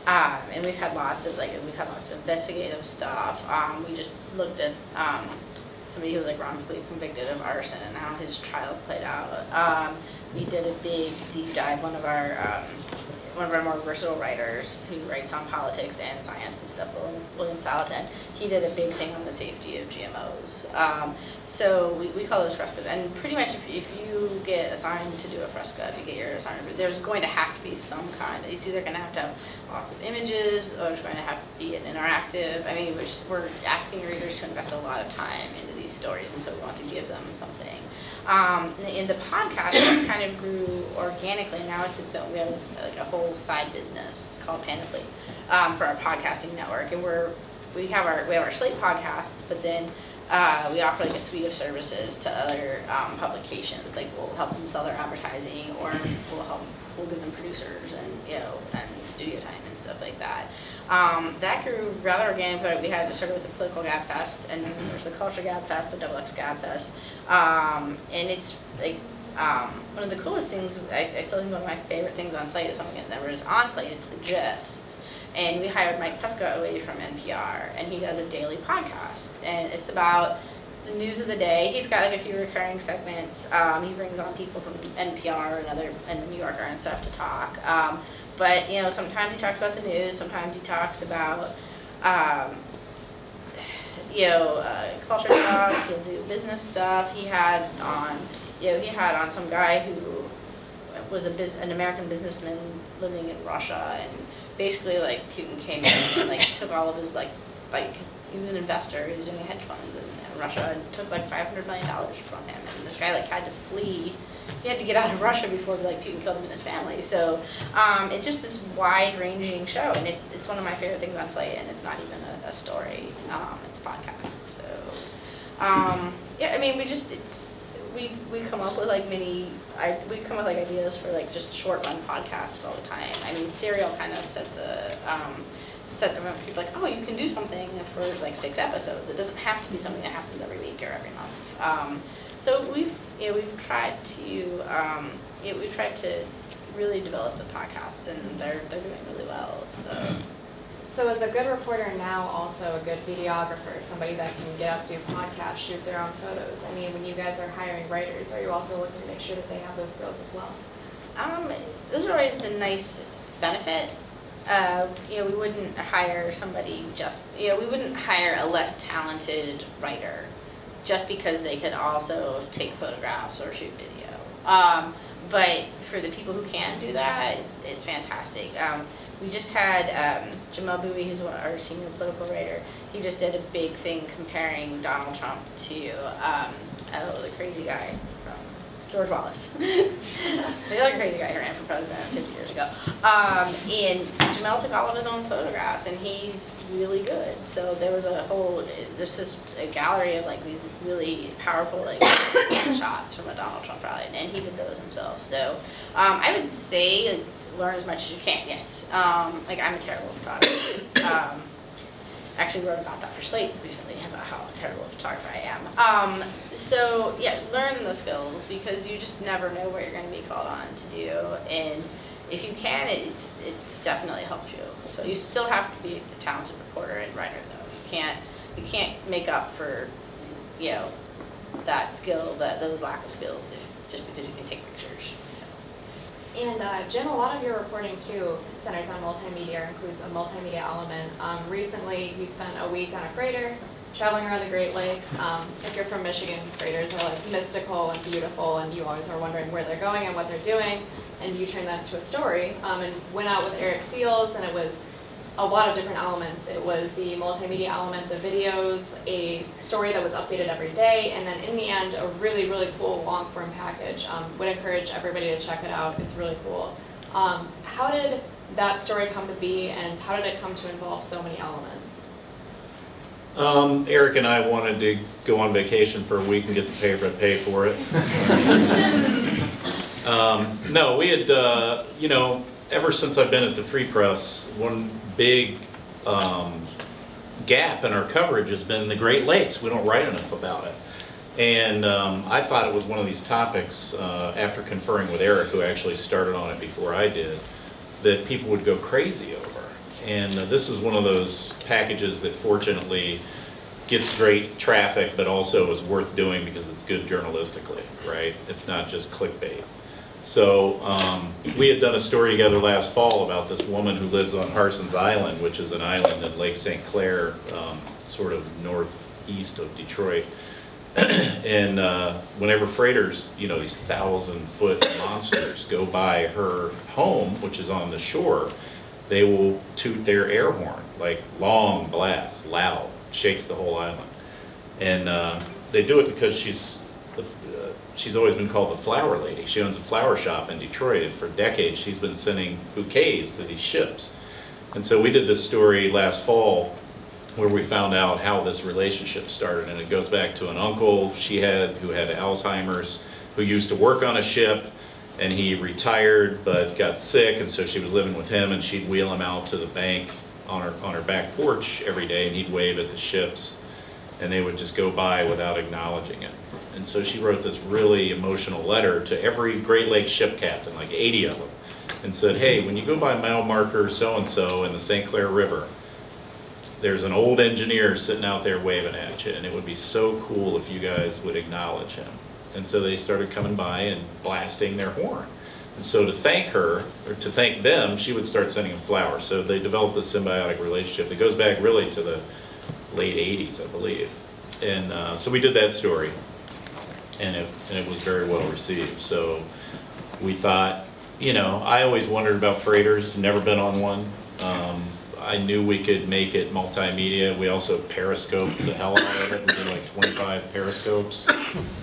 [SPEAKER 4] Um, and we've had lots of like we've had lots of investigative stuff. Um, we just looked at um, somebody who was like wrongfully convicted of arson and how his trial played out. Um, we did a big deep dive. One of our um, one of our more versatile writers who writes on politics and science and stuff, William, William Saletan, he did a big thing on the safety of GMOs. So we, we call those frescas. And pretty much if, if you get assigned to do a fresca, if you get your assignment, but there's going to have to be some kind. It's either going to have to have lots of images or it's going to have to be an interactive. I mean, we're, we're asking readers to invest a lot of time into these stories, and so we want to give them something. Um, in the podcast, it kind of grew organically. Now it's its own. We have like a whole side business called Panoply um, for our podcasting network, and we're we have our we have our Slate podcasts, but then uh, we offer like a suite of services to other um, publications. Like we'll help them sell their advertising, or we'll help we'll give them producers and you know and studio time and stuff like that. Um, that grew rather organically. We had started with the political gab fest, and then there's the culture gab fest, the double X gab fest, um, and it's like um, one of the coolest things. I, I still think one of my favorite things on site is something that never is on site. It's the gist, and we hired Mike Pesca away from NPR, and he does a daily podcast, and it's about the news of the day. He's got like a few recurring segments. Um, he brings on people from NPR and other and the New Yorker and stuff to talk. Um, but you know, sometimes he talks about the news. Sometimes he talks about um, you know uh, culture stuff. He'll do business stuff. He had on you know he had on some guy who was a biz- an American businessman living in Russia and basically like Putin came in and like took all of his like like he was an investor. He was doing hedge funds in, in Russia and took like 500 million dollars from him. And this guy like had to flee. He had to get out of Russia before like Putin killed him and his family. So um, it's just this wide-ranging show, and it's it's one of my favorite things on Slate. And it's not even a, a story. Um, it's a podcast. So um, yeah, I mean we just it's we, we come up with like mini, I, we come up with like ideas for like just short run podcasts all the time. I mean, Serial kind of set the, set the, people like, oh, you can do something for like six episodes. It doesn't have to be something that happens every week or every month. Um, so we've, you know, we've tried to, um, you know, we've tried to really develop the podcasts and they're, they're doing really well, so.
[SPEAKER 3] So is a good reporter now also a good videographer, somebody that can get up, do podcasts, shoot their own photos? I mean, when you guys are hiring writers, are you also looking to make sure that they have those skills as well?
[SPEAKER 4] Um, those are always a nice benefit. Uh, you know, we wouldn't hire somebody just, you know, we wouldn't hire a less talented writer just because they could also take photographs or shoot video. Um, but for the people who can do that, it's, it's fantastic. Um, we just had um, Jamelle Bouie, who's one, our senior political writer. He just did a big thing comparing Donald Trump to um, oh, the crazy guy George Wallace. the other crazy guy who ran for president 50 years ago. Um, and Jamelle took all of his own photographs, and he's really good. So there was a whole, there's this a gallery of like these really powerful like shots from a Donald Trump rally, and he did those himself. So um, I would say like, learn as much as you can. Yes, um, like I'm a terrible photographer. Um, actually wrote about that for Slate recently about how terrible a photographer I am. So yeah, learn the skills because you just never know what you're going to be called on to do, and if you can, it's it's definitely helps you. So you still have to be a talented reporter and writer though. You can't you can't make up for you know that skill that those lack of skills if, just because you can take pictures.
[SPEAKER 3] And uh, Jim, a lot of your reporting too centers on multimedia, includes a multimedia element. Um, recently, you spent a week on a freighter traveling around the Great Lakes. Um, if you're from Michigan, freighters are like mystical and beautiful, and you always are wondering where they're going and what they're doing. And you turned that into a story um, and went out with Eric Seals, and it was a lot of different elements. It was the multimedia element, the videos, a story that was updated every day, and then in the end, a really, really cool long form package. Um, would encourage everybody to check it out. It's really cool. Um, how did that story come to be, and how did it come to involve so many elements?
[SPEAKER 2] Um, Eric and I wanted to go on vacation for a week and get the paper to pay for it. um, no, we had, uh, you know, ever since I've been at the Free Press, one big um, gap in our coverage has been the Great Lakes. We don't write enough about it. And um, I thought it was one of these topics, uh, after conferring with Eric, who actually started on it before I did, that people would go crazy over. And uh, this is one of those packages that fortunately gets great traffic, but also is worth doing because it's good journalistically, right? It's not just clickbait. So um, we had done a story together last fall about this woman who lives on Harsens Island, which is an island in Lake St. Clair, um, sort of northeast of Detroit. and uh, whenever freighters, you know, these thousand foot monsters go by her home, which is on the shore, they will toot their air horn, like long blast, loud, shakes the whole island. And uh, they do it because she's the, uh, she's always been called the flower lady. She owns a flower shop in Detroit, and for decades she's been sending bouquets to these ships. And so we did this story last fall where we found out how this relationship started, and it goes back to an uncle she had who had Alzheimer's, who used to work on a ship, and he retired but got sick, and so she was living with him, and she'd wheel him out to the bank on her on her back porch every day, and he'd wave at the ships, and they would just go by without acknowledging it. And so she wrote this really emotional letter to every Great Lakes ship captain, like 80 of them, and said, hey, when you go by mile marker so-and-so in the St. Clair River, there's an old engineer sitting out there waving at you, and it would be so cool if you guys would acknowledge him. And so they started coming by and blasting their horn. And so to thank her, or to thank them, she would start sending them flowers. So they developed this symbiotic relationship that goes back really to the late 80s, I believe. And uh, so we did that story, and it, and it was very well received. So we thought, you know, I always wondered about freighters, never been on one. Um, I knew we could make it multimedia. We also periscoped the hell out of it. We did like 25 periscopes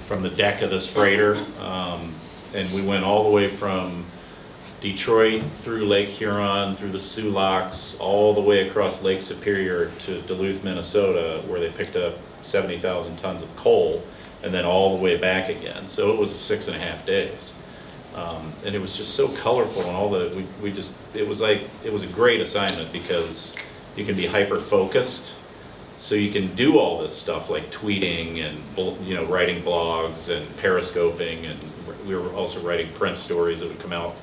[SPEAKER 2] from the deck of this freighter. Um, and we went all the way from Detroit through Lake Huron, through the Soo Locks, all the way across Lake Superior to Duluth, Minnesota, where they picked up 70,000 tons of coal and then all the way back again. So it was six and a half days. Um, and it was just so colorful and all the, we, we just, it was like, it was a great assignment because you can be hyper-focused. So you can do all this stuff like tweeting and, you know, writing blogs and periscoping and we were also writing print stories that would come out,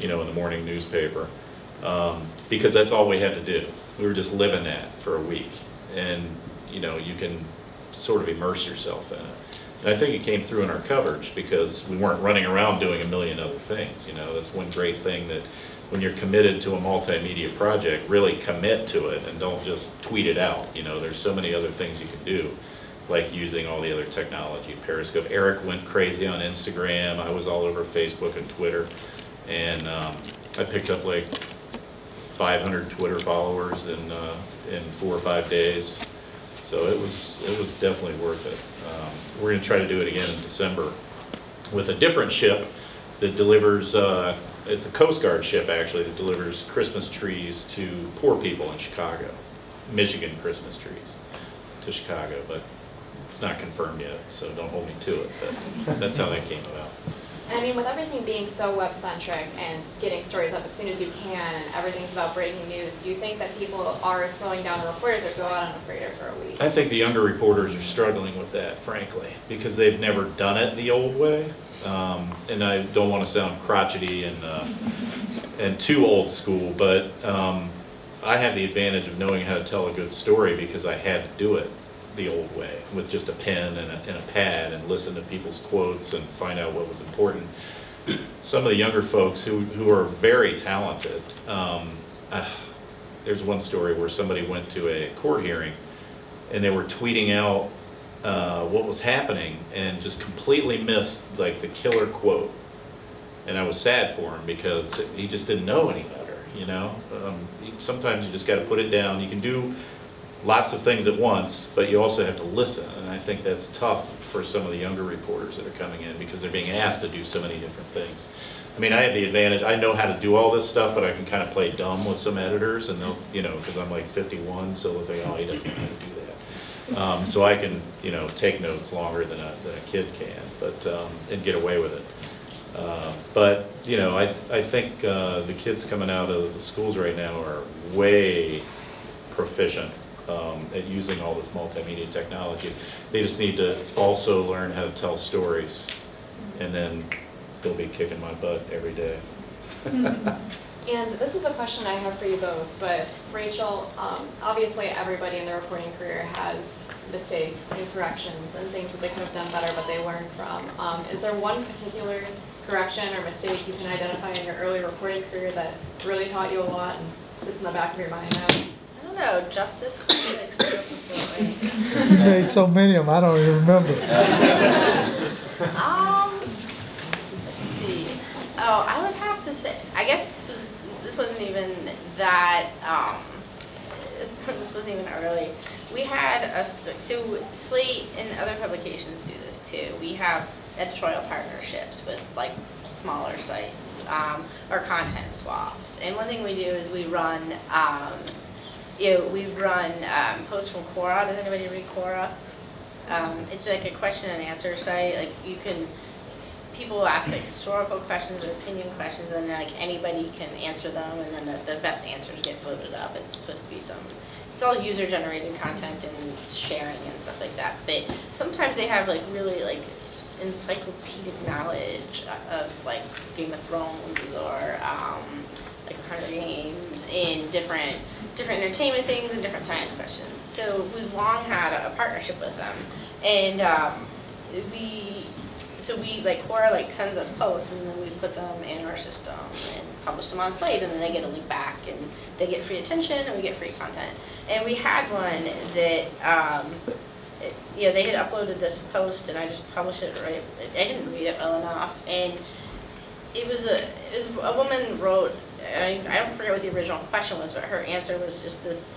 [SPEAKER 2] you know, in the morning newspaper. Um, because that's all we had to do. We were just living that for a week. And, you know, you can sort of immerse yourself in it. And I think it came through in our coverage because we weren't running around doing a million other things, you know, that's one great thing that when you're committed to a multimedia project, really commit to it and don't just tweet it out, you know, there's so many other things you can do, like using all the other technology, Periscope. Eric went crazy on Instagram, I was all over Facebook and Twitter, and um, I picked up like 500 Twitter followers in, uh, in four or five days. So it was, it was definitely worth it. Um, We're gonna try to do it again in December with a different ship that delivers, uh, it's a Coast Guard ship actually, that delivers Christmas trees to poor people in Chicago, Michigan Christmas trees to Chicago, but it's not confirmed yet, so don't hold me to it, but that's how that came about.
[SPEAKER 3] And I mean, with everything being so web-centric and getting stories up as soon as you can, and everything's about breaking news, do you think that people are slowing down the reporters or go out on a freighter for a week?
[SPEAKER 2] I think the younger reporters are struggling with that, frankly, because they've never done it the old way. Um, and I don't want to sound crotchety and, uh, and too old school, but, um, I have the advantage of knowing how to tell a good story because I had to do it the old way with just a pen and a, and a pad and listen to people's quotes and find out what was important. Some of the younger folks who, who are very talented, um, uh, there's one story where somebody went to a court hearing and they were tweeting out uh, what was happening and just completely missed like the killer quote. And I was sad for him because he just didn't know any better, you know? Um, Sometimes you just gotta put it down. You can do lots of things at once, but you also have to listen. And I think that's tough for some of the younger reporters that are coming in because they're being asked to do so many different things. I mean, I have the advantage, I know how to do all this stuff, but I can kind of play dumb with some editors and they'll, you know, because I'm like 51, so think, oh, he doesn't know how to do that. Um, So I can, you know, take notes longer than a, than a kid can, but, um, and get away with it. Uh, But, you know, I, I think uh, the kids coming out of the schools right now are way proficient um, at using all this multimedia technology. They just need to also learn how to tell stories, and then they'll be kicking my butt every day.
[SPEAKER 3] And this is a question I have for you both, but Rachael, um, obviously everybody in their reporting career has mistakes and corrections and things that they could have done better, but they learned from. Um, is there one particular correction or mistake you can identify in your early reporting career that really taught you a lot and sits in the back of your mind now?
[SPEAKER 4] I don't know, justice. I screwed up completely.
[SPEAKER 5] You made so many of them, I don't even remember.
[SPEAKER 4] Um, let's see. Oh, I would have to say, I guess this was, this wasn't even that, um, this this wasn't even early. We had a, so Slate and other publications do this too. We have editorial partnerships with like smaller sites, um, or content swaps. And one thing we do is we run, um, you know, we run, um, posts from Quora. Does anybody read Quora? Um, it's like a question and answer site, like you can, people ask like historical questions or opinion questions and then like anybody can answer them and then the, the best answers get voted up. It's supposed to be some, it's all user generated content and sharing and stuff like that. But sometimes they have like really like encyclopedic knowledge of like Game of Thrones or, um, like Hunger Games in different, different entertainment things and different science questions. So we've long had a partnership with them. And um, we, so we, like Quora like sends us posts and then we put them in our system and publish them on Slate and then they get a link back and they get free attention and we get free content. And we had one that, um, it- you know, they had uploaded this post and I just published it right, I didn't read it well enough. And it was a, it was, a woman wrote, I, I don't forget what the original question was, but her answer was just this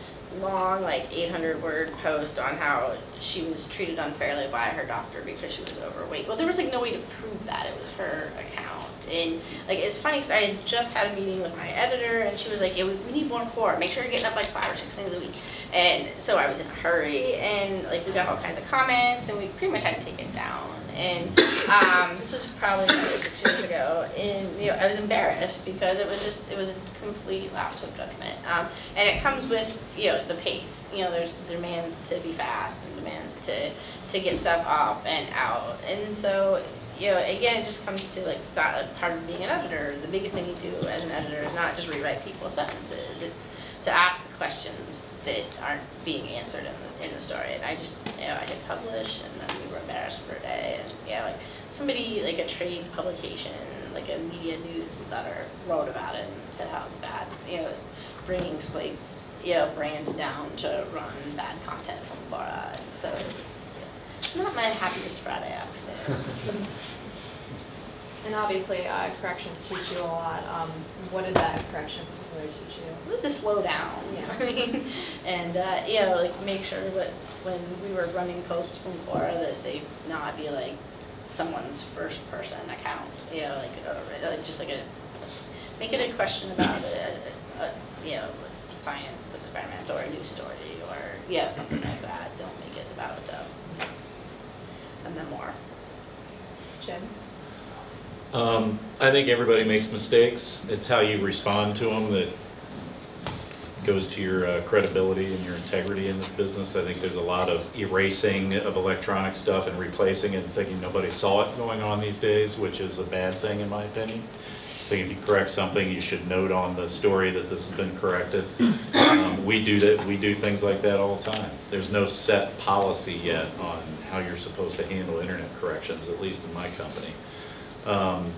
[SPEAKER 4] long, like 800 word post on how she was treated unfairly by her doctor because she was overweight. Well, there was like no way to prove that. It was her account. And like, it's funny because I had just had a meeting with my editor and she was like, yeah, we, we need more Quora. Make sure you're getting up like five or six things a week. And so I was in a hurry and like we got all kinds of comments and we pretty much had to take it down. And um, this was probably six years ago. And you know, I was embarrassed because it was just it was a complete lapse of judgment. Um, and it comes with you know the pace. You know, there's demands to be fast and demands to to get stuff off and out. And so you know, again, it just comes to like start, part of being an editor. The biggest thing you do as an editor is not just rewrite people's sentences. It's to ask the questions that aren't being answered in the, in the story. And I just, you know, I hit publish and then embarrassed for a day. And yeah, like somebody, like a trade publication, like a media newsletter wrote about it and said how bad, you know, it's bringing Slate's, you know, brand down to run bad content from Quora. And so it's not my happiest Friday afternoon.
[SPEAKER 3] And obviously, uh, corrections teach you a lot. Um, what did that correction particularly teach you?
[SPEAKER 4] we to slow down.
[SPEAKER 3] Yeah.
[SPEAKER 4] I mean, and uh, you know, like make sure that when we were running posts from Quora, that they not be like someone's first person account. You know, like uh, just like a make it a question about a, a, a you know science experiment or a news story or yeah something like that. Don't make it about um, a memoir.
[SPEAKER 3] Jim?
[SPEAKER 2] Um, I think everybody makes mistakes. It's how you respond to them that goes to your uh, credibility and your integrity in this business. I think there's a lot of erasing of electronic stuff and replacing it and thinking nobody saw it going on these days, which is a bad thing in my opinion. I think if you correct something, you should note on the story that this has been corrected. Um, We do that, we do things like that all the time. There's no set policy yet on how you're supposed to handle internet corrections, at least in my company. Um,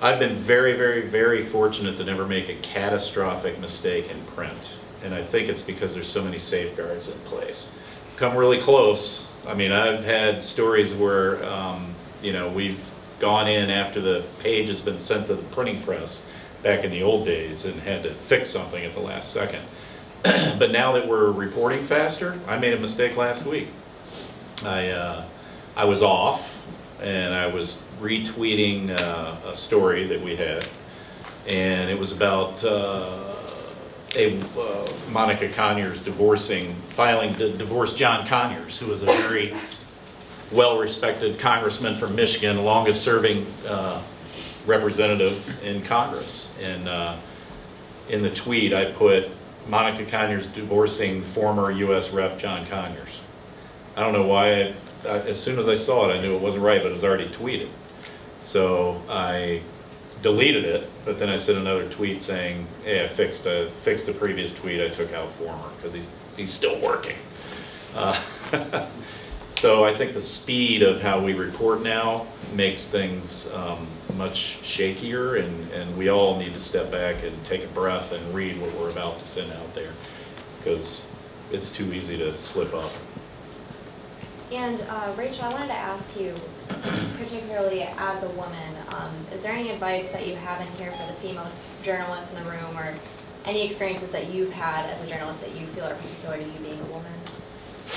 [SPEAKER 2] I've been very, very, very fortunate to never make a catastrophic mistake in print. And I think it's because there's so many safeguards in place. Come really close. I mean, I've had stories where, um, you know, we've gone in after the page has been sent to the printing press back in the old days and had to fix something at the last second. But now that we're reporting faster, I made a mistake last week. I, uh, I was off and I was retweeting uh, a story that we had. And it was about uh, a uh, Monica Conyers divorcing, filing to divorce John Conyers, who was a very well-respected congressman from Michigan, longest-serving uh, representative in Congress. And uh, in the tweet, I put Monica Conyers divorcing former U.S. Rep. John Conyers. I don't know why, I- as soon as I saw it, I knew it wasn't right, but it was already tweeted. So I deleted it, but then I sent another tweet saying, hey, I fixed a, fixed the previous tweet, I took out former, because he's, he's still working. Uh, So I think the speed of how we report now makes things um, much shakier, and, and we all need to step back and take a breath and read what we're about to send out there, because it's too easy to slip up.
[SPEAKER 3] And uh, Rachael, I wanted to ask you, particularly as a woman, um, is there any advice that you have in here for the female journalists in the room, or any experiences that you've had as a journalist that you feel are particular to you being a woman?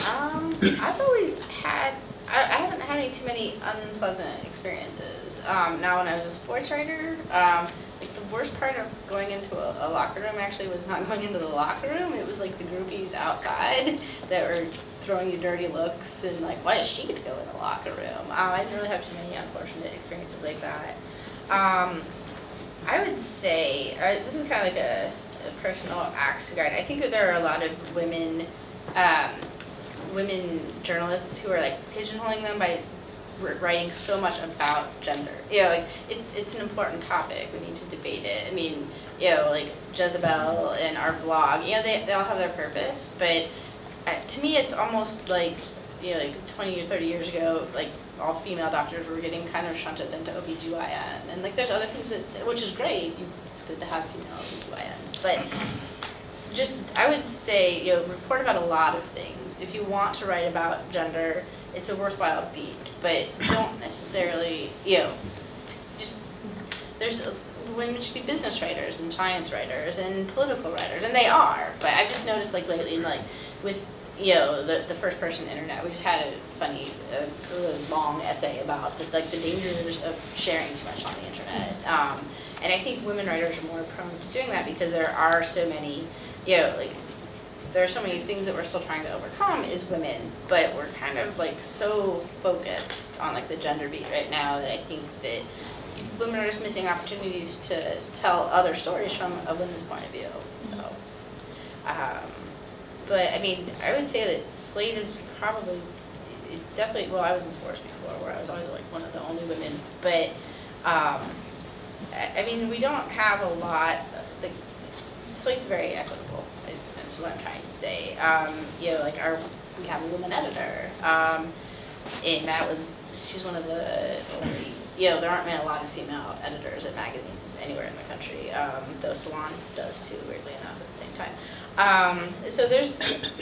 [SPEAKER 4] Um, I've always had, I, I haven't had any too many unpleasant experiences. Um, now, when I was a sports writer, um, like the worst part of going into a, a locker room actually was not going into the locker room. It was like the groupies outside that were throwing you dirty looks and like, why does she get to go in the locker room? Um, I didn't really have too many unfortunate experiences like that. Um, I would say, uh, this is kind of like a, a personal axe to grind. I think that there are a lot of women, um, women journalists who are like pigeonholing them by writing so much about gender. You know, like it's it's an important topic. We need to debate it. I mean, you know, like Jezebel and our blog. You know, they they all have their purpose, but to me, it's almost like you know, like 20 or 30 years ago, like all female doctors were getting kind of shunted into OBGYN. And like there's other things that, which is great, it's good to have female OBGYNs. But just, I would say, you know, report about a lot of things. If you want to write about gender, it's a worthwhile beat, but don't necessarily, you know, just, there's, a- women should be business writers and science writers and political writers, and they are, but I've just noticed like lately, like, with, you know, the, the first person internet, we just had a funny, a really long essay about the, like the dangers of sharing too much on the internet. Um, and I think women writers are more prone to doing that because there are so many, you know, like there are so many things that we're still trying to overcome is women, but we're kind of like so focused on like the gender beat right now that I think that women are just missing opportunities to tell other stories from a women's point of view, so. Um, but, I mean, I would say that Slate is probably, it's definitely, well, I was in sports before, where I was always like one of the only women, but, um, I, mean, we don't have a lot, the, Slate's very equitable, that's what I'm trying to say. Um, you know, like our, we have a woman editor, um, and that was, she's one of the only, you know, there aren't a lot of female editors at magazines anywhere in the country, um, though Salon does too, weirdly enough, at the same time. Um, so there's,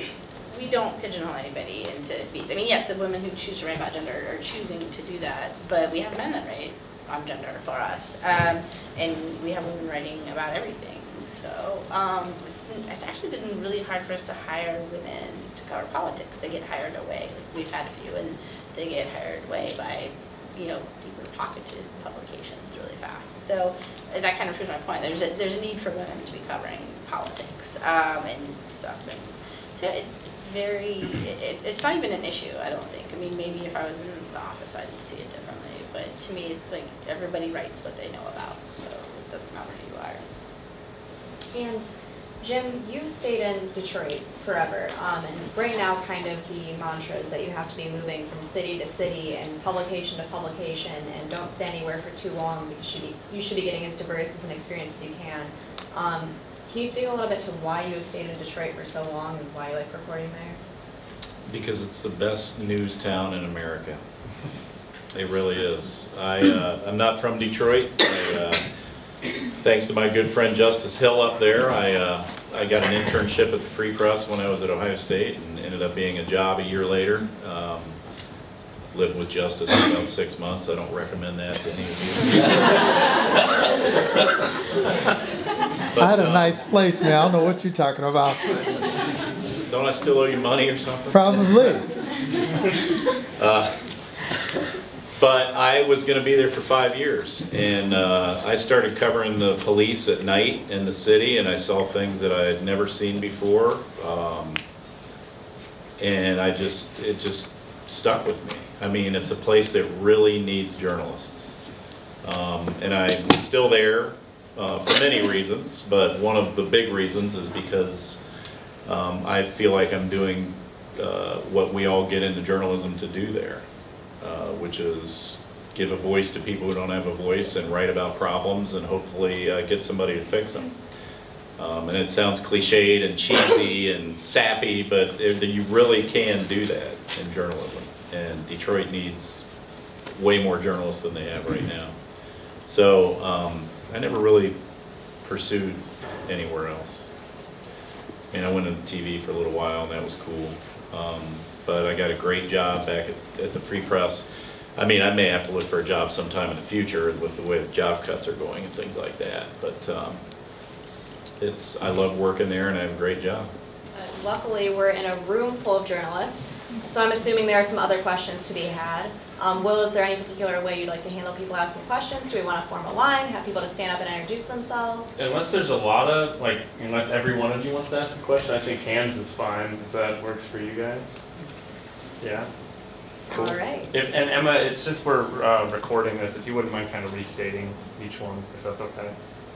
[SPEAKER 4] we don't pigeonhole anybody into beats. I mean, yes, the women who choose to write about gender are choosing to do that, but we have men that write on gender for us. Um, and we have women writing about everything. So, um, it's been, it's actually been really hard for us to hire women to cover politics. They get hired away. Like, we've had a few and they get hired away by, you know, deeper pocketed publications really fast. So uh, that kind of proves my point. There's a, there's a need for women to be covering politics, um, and stuff. And so it's, it's very, it, it's not even an issue, I don't think. I mean, maybe if I was in the office, I'd see it differently. But to me, it's like everybody writes what they know about, so it doesn't matter who you are.
[SPEAKER 3] And Jim, you've stayed in Detroit forever, um, and right now kind of the mantra is that you have to be moving from city to city and publication to publication and don't stay anywhere for too long because you should be, you should be getting as diverse as an experience as you can. Um, can you speak a little bit to why you have stayed in Detroit for so long and why you like reporting there?
[SPEAKER 2] Because it's the best news town in America. It really is. I, uh, I'm not from Detroit. I, uh, Thanks to my good friend Justice Hill up there, I, uh, I got an internship at the Free Press when I was at Ohio State and ended up being a job a year later. Um, Lived with Justice for about six months. I don't recommend that to any of you.
[SPEAKER 5] I had a
[SPEAKER 2] uh,
[SPEAKER 5] nice place, man. I don't know what you're talking about.
[SPEAKER 2] Don't I still owe you money or something?
[SPEAKER 5] Probably.
[SPEAKER 2] Uh, But I was gonna be there for five years, and uh, I started covering the police at night in the city, and I saw things that I had never seen before. um, And I just, it just stuck with me. I mean, it's a place that really needs journalists. Um, And I'm still there uh, for many reasons, but one of the big reasons is because um, I feel like I'm doing uh, what we all get into journalism to do there, uh, which is give a voice to people who don't have a voice and write about problems and hopefully uh, get somebody to fix them. Um, And it sounds cliched and cheesy and sappy, but it- you really can do that in journalism. And Detroit needs way more journalists than they have right now. So um, I never really pursued anywhere else. And I went into TV for a little while, and that was cool. Um, But I got a great job back at, at the Free Press. I mean, I may have to look for a job sometime in the future with the way the job cuts are going and things like that. But um, it's, I love working there, and I have a great job.
[SPEAKER 3] Uh, Luckily, we're in a room full of journalists, so I'm assuming there are some other questions to be had. Um, Will, is there any particular way you'd like to handle people asking questions? Do we want to form a line, have people to stand up and introduce themselves?
[SPEAKER 6] Unless there's a lot of, like, unless every one of you wants to ask a question, I think hands is fine, if that works for you guys. Yeah? Cool.
[SPEAKER 3] All right.
[SPEAKER 6] If, and Emma, it- since we're uh, recording this, if you wouldn't mind kind of restating each one, if that's okay.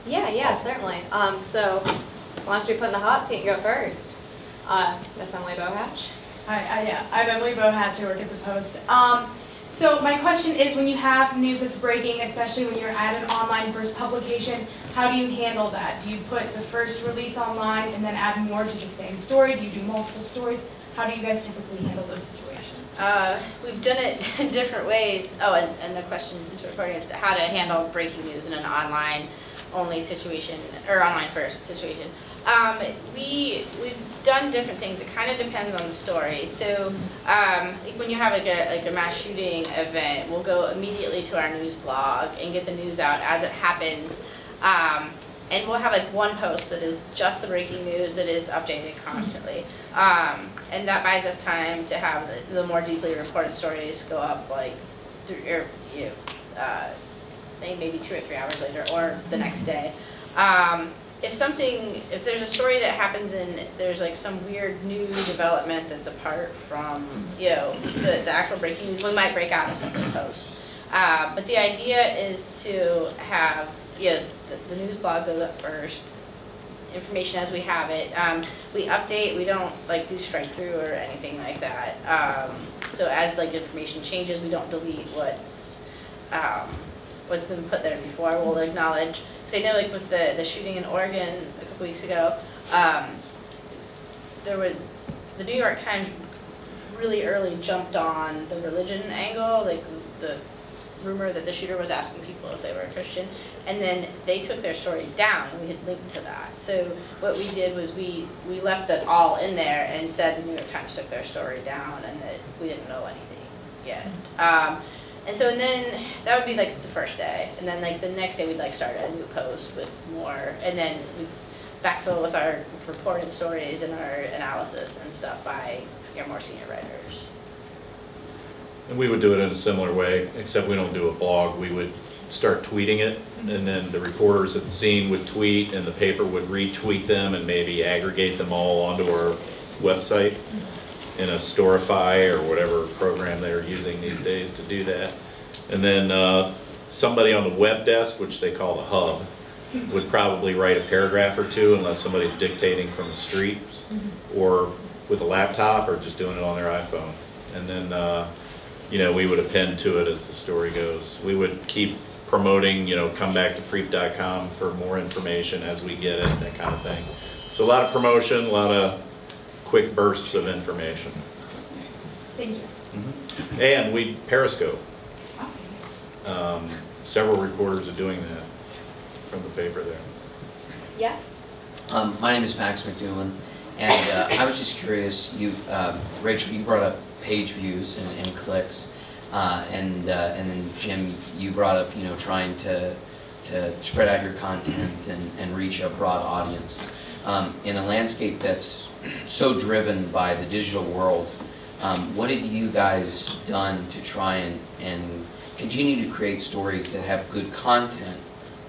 [SPEAKER 3] Yeah, yeah, certainly. Um, so, who wants to be put in the hot seat, go first. Uh, Miss Emily Bohatch?
[SPEAKER 7] Hi, I, yeah, I'm Emily Bohatch, I work at the Post. Um, so my question is, when you have news that's breaking, especially when you're at an online first publication, how do you handle that? Do you put the first release online and then add more to the same story? Do you do multiple stories? How do you guys typically handle those situations?
[SPEAKER 4] Uh, We've done it in different ways. Oh, and, and the question since we're recording is to how to handle breaking news in an online-only situation, or online-first situation. Um, we, we've done different things. It kind of depends on the story. So, um, when you have like a, like a mass shooting event, we'll go immediately to our news blog and get the news out as it happens. Um, and we'll have like one post that is just the breaking news that is updated constantly. Um, and that buys us time to have the, the more deeply reported stories go up like, th- or, you know, uh, maybe two or three hours later or the next day. Um, if something, if there's a story that happens and there's like some weird new development that's apart from, you know, the, the actual breaking news, we might break out a separate post. Uh, but the idea is to have, you know, the, the news blog goes up first, information as we have it. Um, we update, we don't like do strike through or anything like that. Um, so as like information changes, we don't delete what's, um, what's been put there before. We'll acknowledge, so I know like with the, the shooting in Oregon a couple weeks ago, um, there was, the New York Times really early jumped on the religion angle, like the rumor that the shooter was asking people if they were a Christian. And then they took their story down, and we had linked to that. So what we did was we, we left it all in there and said the New York Times took their story down and that we didn't know anything yet. Um, and so, and then, that would be like the first day. And then like the next day, we'd like start a new post with more, and then we backfill with our reported stories and our analysis and stuff by your more senior writers.
[SPEAKER 2] And we would do it in a similar way, except we don't do a blog. We would start tweeting it, and then the reporters at the scene would tweet, and the paper would retweet them and maybe aggregate them all onto our website in a Storify or whatever program they're using these days to do that. And then uh, somebody on the web desk, which they call the hub, would probably write a paragraph or two unless somebody's dictating from the street or with a laptop or just doing it on their iPhone. And then, uh, you know, we would append to it as the story goes. We would keep promoting, you know, come back to freep.com for more information as we get it, that kind of thing. So a lot of promotion, a lot of quick bursts of information.
[SPEAKER 7] Thank you.
[SPEAKER 2] And we Periscope. Um, Several reporters are doing that from the paper there.
[SPEAKER 3] Yeah?
[SPEAKER 8] Um, My name is Max McDoolin, and uh, I was just curious, you, um, Rachael, you brought up page views and and clicks, uh, and uh, and then Jim, you brought up, you know, trying to, to spread out your content and and reach a broad audience. Um, In a landscape that's so driven by the digital world, um, what have you guys done to try and and continue to create stories that have good content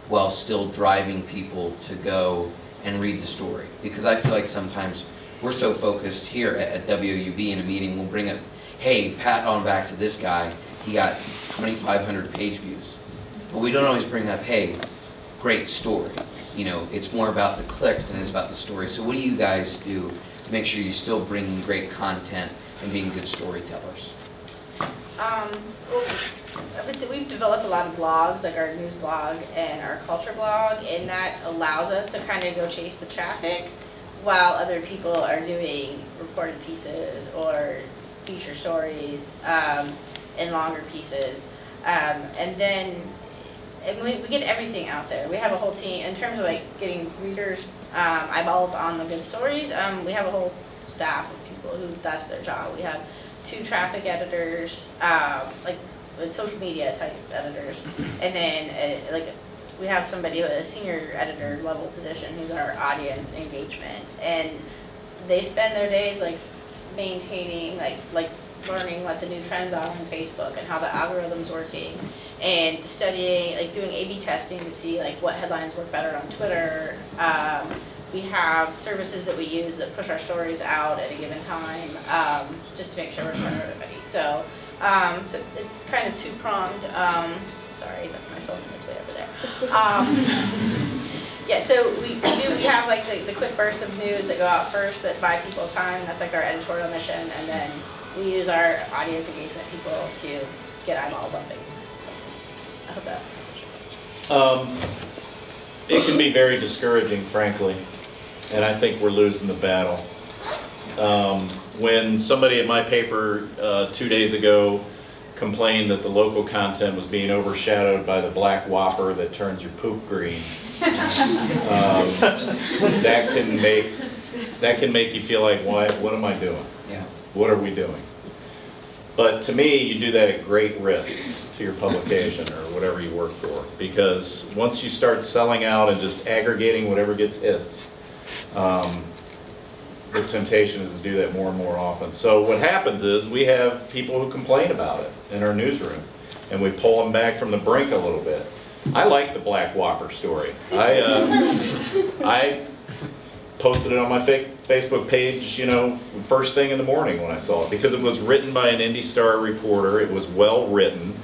[SPEAKER 8] while still driving people to go and read the story. Because I feel like sometimes we're so focused here at, at WOUB in a meeting, we'll bring up, hey, pat on back to this guy, he got 2,500 page views. But we don't always bring up, hey, great story. You know, it's more about the clicks than it's about the story. So what do you guys do to make sure you still bring great content and being good storytellers?
[SPEAKER 4] Um, well, obviously, we've developed a lot of blogs, like our news blog and our culture blog, and that allows us to kind of go chase the traffic while other people are doing reported pieces or feature stories um, and longer pieces. Um, and then and we, we get everything out there. We have a whole team, in terms of like getting readers um, eyeballs on the good stories, um, we have a whole staff of people who that's their job. We have two traffic editors, um, like, social media type editors, and then uh, like we have somebody with a senior editor level position who's our audience engagement, and they spend their days like maintaining, like like learning what the new trends are on Facebook and how the algorithm's working, and studying, like doing A/B testing to see like what headlines work better on Twitter. Um, we have services that we use that push our stories out at a given time, um, just to make sure we're for everybody. So, um, so it's kind of two pronged. Um, sorry, that's my phone. It's way over there. Um, yeah, so we do. We have like the, the quick bursts of news that go out first that buy people time. That's like our editorial mission, and then we use our audience engagement people to get eyeballs on things. So, I hope that.
[SPEAKER 2] Um, It can be very discouraging, frankly, and I think we're losing the battle. Um, When somebody at my paper uh, two days ago complained that the local content was being overshadowed by the black whopper that turns your poop green, um, that can make, that can make you feel like, why, what am I doing? What are we doing? But to me, you do that at great risk to your publication or whatever you work for, because once you start selling out and just aggregating whatever gets hits, um, the temptation is to do that more and more often. So what happens is, we have people who complain about it in our newsroom, and we pull them back from the brink a little bit. I like the Black Whopper story. I, uh, I posted it on my fa- Facebook page, you know, first thing in the morning when I saw it, because it was written by an Indy Star reporter. It was well-written.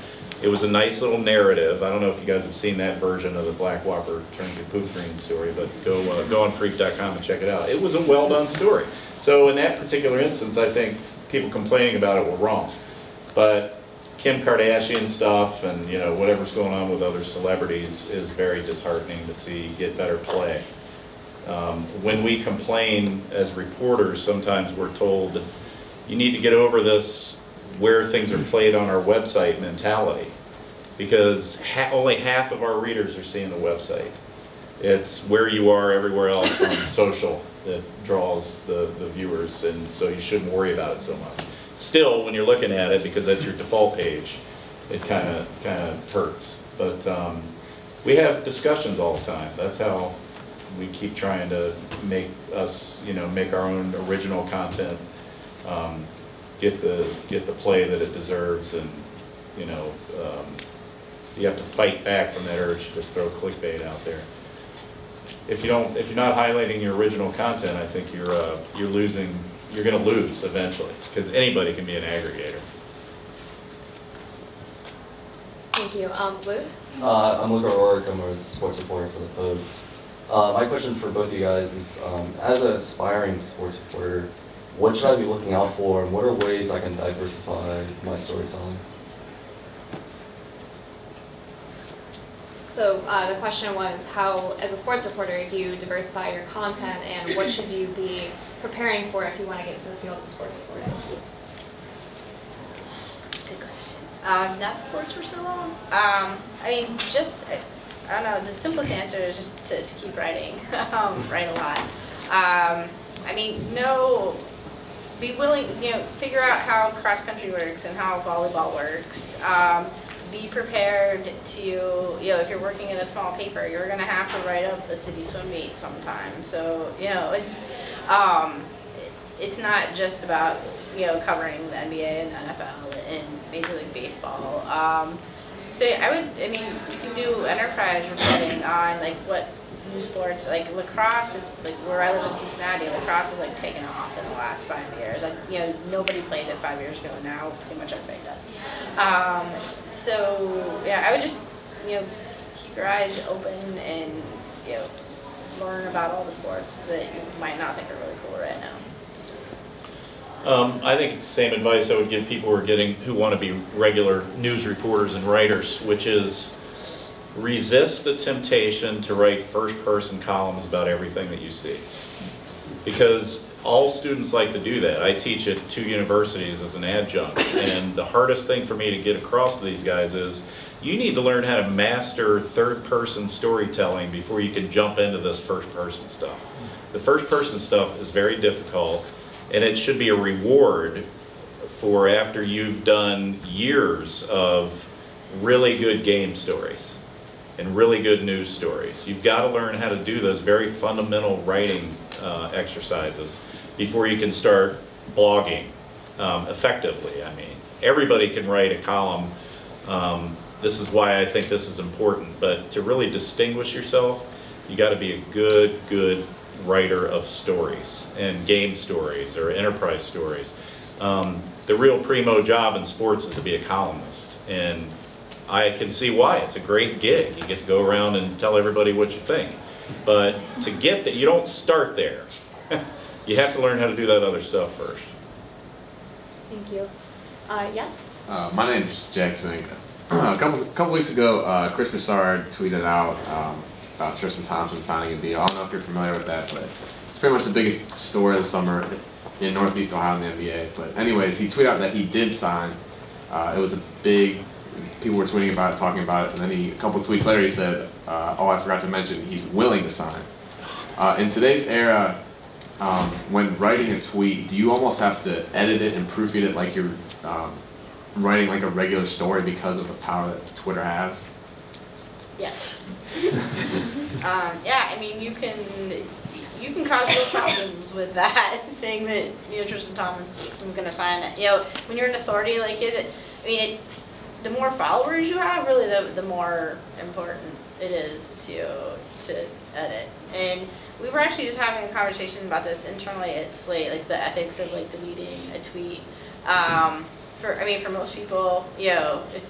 [SPEAKER 2] It was a nice little narrative. I don't know if you guys have seen that version of the Black Whopper turned to poop green story, but go, uh, go on freep.com and check it out. It was a well-done story. So in that particular instance, I think people complaining about it were wrong. But Kim Kardashian stuff and, you know, whatever's going on with other celebrities is very disheartening to see get better play. Um, When we complain as reporters, sometimes we're told, you need to get over this where things are played on our website mentality. Because ha- only half of our readers are seeing the website. It's where you are everywhere else on social that draws the, the viewers, and so you shouldn't worry about it so much. Still, when you're looking at it, because that's your default page, it kind of, kind of hurts. But um, we have discussions all the time. That's how we keep trying to make us, you know, make our own original content, um, get the, get the play that it deserves, and, you know, um, you have to fight back from that urge to just throw clickbait out there. If you don't, if you're not highlighting your original content, I think you're, uh, you're losing, you're gonna lose eventually, because anybody can be an aggregator.
[SPEAKER 3] Thank you. Um, Lou?
[SPEAKER 9] Uh, I'm Luke O'Rourke, I'm a sports reporter for the Post. Uh, my question for both of you guys is, um, as an aspiring sports reporter, what should I be looking out for, and what are ways I can diversify my storytelling?
[SPEAKER 3] So uh, the question was how, as a sports reporter, do you diversify your content and what should you be preparing for if you want to get into the field of sports reporting?
[SPEAKER 4] Good question. Um, not sports for so long. Um, I mean, just, I, I don't know, the simplest answer is just to, to keep writing, um, write a lot. Um, I mean, no, be willing, you know, figure out how cross-country works and how volleyball works. Um, be prepared to, you know, if you're working in a small paper, you're gonna have to write up the city swim meet sometime. So, you know, it's, um, it's not just about, you know, covering the NBA and the NFL and Major League Baseball. Um, so I would, I mean, you can do enterprise reporting on like what new sports, like lacrosse is, like where I live in Cincinnati, lacrosse is like taken off in the last five years. Like, you know, nobody played it five years ago, now pretty much everybody does. Um, so, yeah, I would just, you know, keep your eyes open and, you know, learn about all the sports that you might not think are really cool right now.
[SPEAKER 2] Um, I think it's the same advice I would give people who are getting, who want to be regular news reporters and writers, which is resist the temptation to write first-person columns about everything that you see. Because all students like to do that. I teach at two universities as an adjunct, and the hardest thing for me to get across to these guys is, you need to learn how to master third-person storytelling before you can jump into this first-person stuff. The first-person stuff is very difficult, and it should be a reward for after you've done years of really good game stories and really good news stories. You've got to learn how to do those very fundamental writing uh, exercises before you can start blogging um, effectively. I mean, everybody can write a column. Um, this is why I think this is important. But to really distinguish yourself, you got to be a good, good writer of stories and game stories or enterprise stories. Um, the real primo job in sports is to be a columnist. And I can see why. It's a great gig. You get to go around and tell everybody what you think. But to get that, you don't start there. you have to learn how to do that other stuff first.
[SPEAKER 3] Thank you. Uh, yes?
[SPEAKER 10] Uh, my name is Jack Jackson. a couple couple weeks ago, uh, Chris Broussard tweeted out um, about Tristan Thompson signing a deal. I don't know if you're familiar with that, but it's pretty much the biggest story of the summer in Northeast Ohio in the NBA. But anyways, he tweeted out that he did sign. Uh, it was a big. People were tweeting about it, talking about it, and then he a couple tweets later he said, uh, "Oh, I forgot to mention he's willing to sign." Uh, in today's era, um, when writing a tweet, do you almost have to edit it and proofread it like you're um, writing like a regular story because of the power that Twitter has?
[SPEAKER 4] Yes. um, yeah, I mean, you can you can cause real problems with that, saying that you know Tristan Thompson's going to sign it. You know, when you're an authority like his, it, I mean, it, the more followers you have, really the, the more important it is to, to edit. And we were actually just having a conversation about this internally at Slate, like the ethics of like deleting a tweet. Um, for, I mean, for most people, you know, if,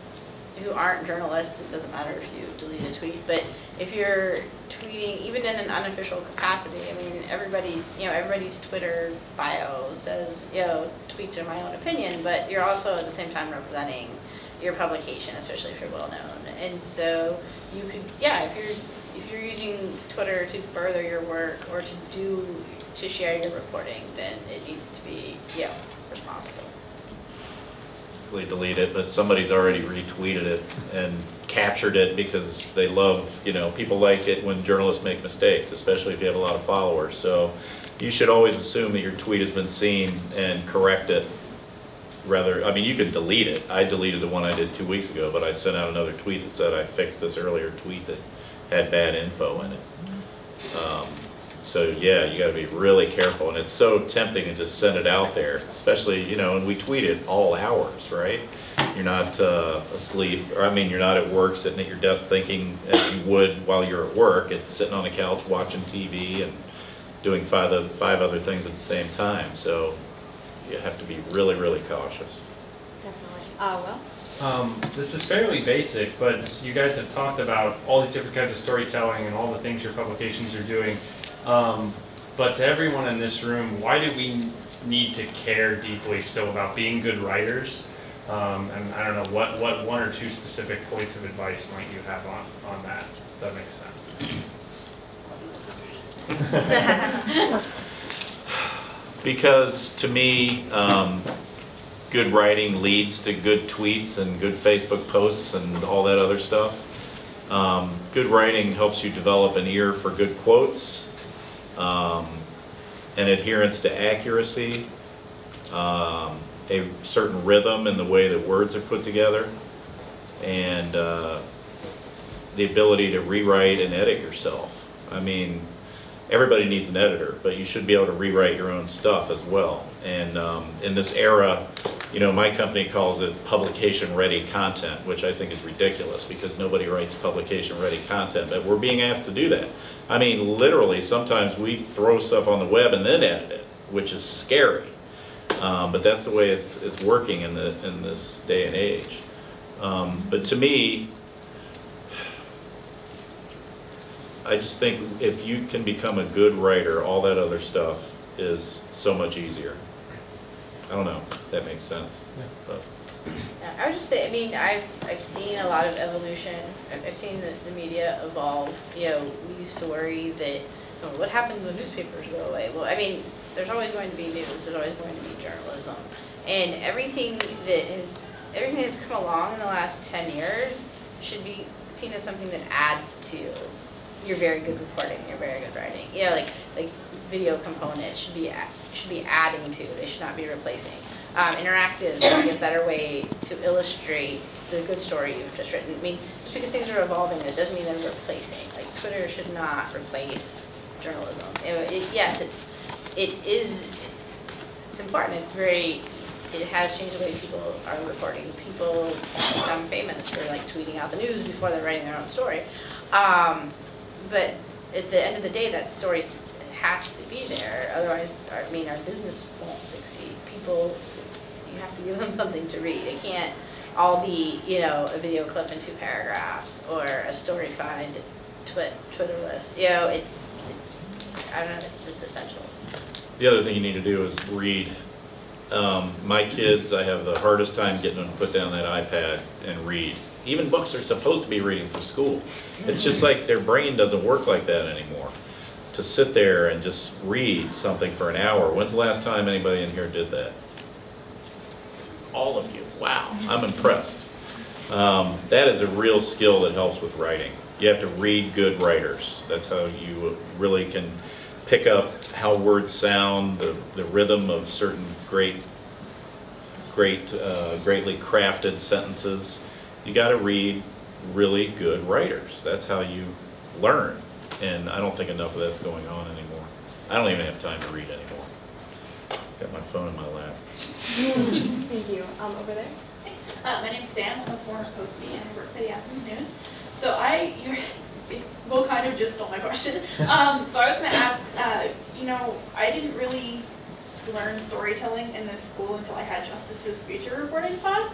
[SPEAKER 4] who aren't journalists, it doesn't matter if you a tweet, but if you're tweeting, even in an unofficial capacity, I mean, everybody, you know, everybody's Twitter bio says, you know, tweets are my own opinion, but you're also at the same time representing your publication, especially if you're well known. And so you could, yeah, if you're if you're using Twitter to further your work or to do to share your reporting, then it needs to be, you know, responsible.
[SPEAKER 2] Really delete it, but somebody's already retweeted it and captured it because they love, you know, people like it when journalists make mistakes, especially if you have a lot of followers. So you should always assume that your tweet has been seen and correct it rather, I mean, you could delete it. I deleted the one I did two weeks ago, but I sent out another tweet that said I fixed this earlier tweet that had bad info in it. Um, So, yeah, you gotta be really careful, and it's so tempting to just send it out there, especially, you know, and we tweet it all hours, right? You're not uh, asleep, or I mean, you're not at work, sitting at your desk thinking as you would while you're at work. It's sitting on the couch watching TV and doing five, oth- five other things at the same time, so you have to be really, really cautious.
[SPEAKER 3] Definitely. Uh, well.
[SPEAKER 6] Um, this is fairly basic, but you guys have talked about all these different kinds of storytelling and all the things your publications are doing. Um, but to everyone in this room, why do we need to care deeply still about being good writers? Um, and I don't know, what, what one or two specific points of advice might you have on, on that, if that makes sense?
[SPEAKER 2] Because to me, um, good writing leads to good tweets and good Facebook posts and all that other stuff. Um, good writing helps you develop an ear for good quotes, um, an adherence to accuracy, um, a certain rhythm in the way that words are put together, and uh, the ability to rewrite and edit yourself. I mean, everybody needs an editor, but you should be able to rewrite your own stuff as well. And um, in this era, you know, my company calls it publication-ready content, which I think is ridiculous because nobody writes publication-ready content, but we're being asked to do that. I mean, literally, sometimes we throw stuff on the web and then edit it, which is scary. Um, but that's the way it's, it's working in the, in this day and age. Um, but to me, I just think if you can become a good writer, all that other stuff is so much easier. I don't know if that makes sense. but-
[SPEAKER 4] Yeah, I would just say, I mean, I've, I've seen a lot of evolution. I've, I've seen the, the media evolve. You know, we used to worry that, oh, what happened when newspapers go away? Well, I mean, there's always going to be news, there's always going to be journalism. And everything that has, everything that's come along in the last ten years should be seen as something that adds to your very good reporting, your very good writing. Know, like, like video components should be, should be adding to, they should not be replacing. Um, interactive would be a better way to illustrate the good story you've just written. I mean, just because things are evolving, it doesn't mean they're replacing. Like, Twitter should not replace journalism. It- it- yes, it's, it is, it's important, it's very, it has changed the way people are reporting. People become famous for like tweeting out the news before they're writing their own story. Um, but at the end of the day, that story has to be there, otherwise, I mean, our business won't succeed. People, you have to give them something to read. It can't all be, you know, a video clip in two paragraphs or a story find twit, Twitter list. You know, it's, it's, I don't know, it's just essential.
[SPEAKER 2] The other thing you need to do is read. Um, My kids, I have the hardest time getting them to put down that iPad and read. Even books they're supposed to be reading for school. It's just like their brain doesn't work like that anymore. To sit there and just read something for an hour. When's the last time anybody in here did that? All of you. Wow, I'm impressed. Um, That is a real skill that helps with writing. You have to read good writers. That's how you really can pick up how words sound, the, the rhythm of certain great, great, uh, greatly crafted sentences. You got to read really good writers. That's how you learn. And I don't think enough of that's going on anymore. I don't even have time to read anymore. Got my phone in my lap.
[SPEAKER 3] Thank you. Um, over there?
[SPEAKER 11] Uh, my name's Sam. I'm a former postie and I work for the Athens News. So I, you're, well, kind of just stole my question. Um, so I was going to ask, uh, you know, I didn't really learn storytelling in this school until I had Justice's feature reporting class.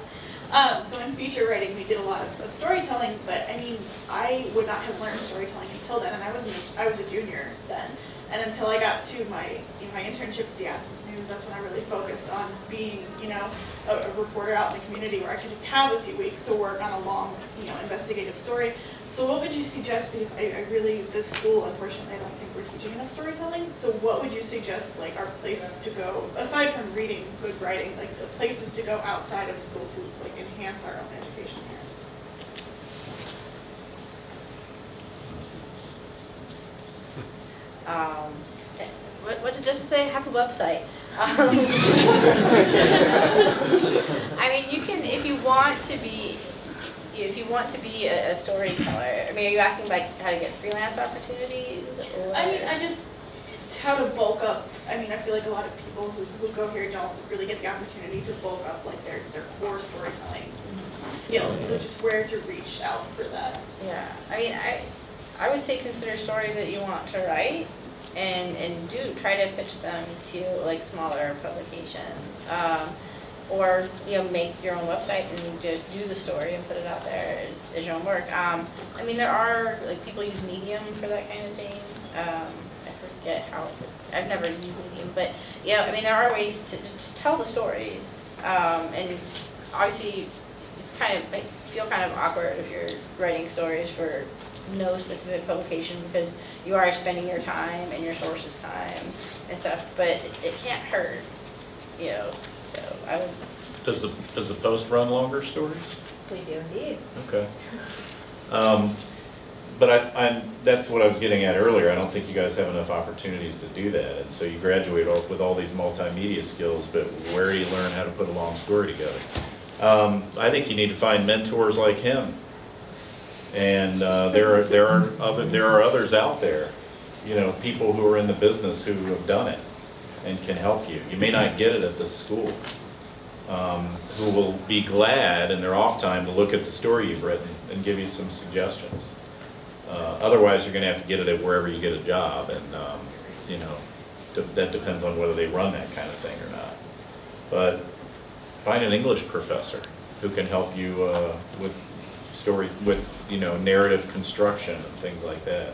[SPEAKER 11] Um, so in feature writing, we did a lot of, of storytelling, but I mean, I would not have learned storytelling until then, and I wasn't, I was a junior then. And until I got to my, you know, my internship at the Athens News, that's when I really focused on being, you know, a, a reporter out in the community where I could have a few weeks to work on a long, you know, investigative story. So what would you suggest, because I, I really, this school, unfortunately, I don't think we're teaching enough storytelling, so what would you suggest, like, our places to go, aside from reading good writing, like, the places to go outside of school to, like, enhance our own education here?
[SPEAKER 4] Um, what, what did Justice say? Have a website. Um, I mean, you can, if you want to be, if you want to be a, a storyteller, I mean, are you asking like how to get freelance opportunities? Or?
[SPEAKER 11] I mean, I just, how to bulk up, I mean, I feel like a lot of people who, who go here don't really get the opportunity to bulk up like their, their core storytelling skills, so just where to reach out for that.
[SPEAKER 4] Yeah, I mean, I, I would say consider stories that you want to write and, and do, try to pitch them to like smaller publications. Um, or, you know, make your own website and just do the story and put it out there as, as your own work. Um, I mean, there are, like, people use Medium for that kind of thing. Um, I forget how, I've never used Medium, but, yeah, I mean, there are ways to just tell the stories. Um, and obviously, it's kind of, I feel kind of awkward if you're writing stories for no specific publication because you are spending your time and your sources' time and stuff, but it, it can't hurt, you know, I would,
[SPEAKER 2] Does the, does the Post run longer stories?
[SPEAKER 3] We do indeed.
[SPEAKER 2] Okay. Um, But I, I'm, that's what I was getting at earlier, I don't think you guys have enough opportunities to do that. And so you graduate all- with all these multimedia skills, but where do you learn how to put a long story together? Um, I think you need to find mentors like him. And uh, there are, there are other, there are others out there, you know, people who are in the business who have done it and can help you. You may not get it at the school, um, who will be glad in their off time to look at the story you've written and give you some suggestions. Uh, Otherwise, you're gonna have to get it at wherever you get a job, and, um, you know, that depends on whether they run that kind of thing or not. But find an English professor who can help you uh, with story, with, you know, narrative construction and things like that.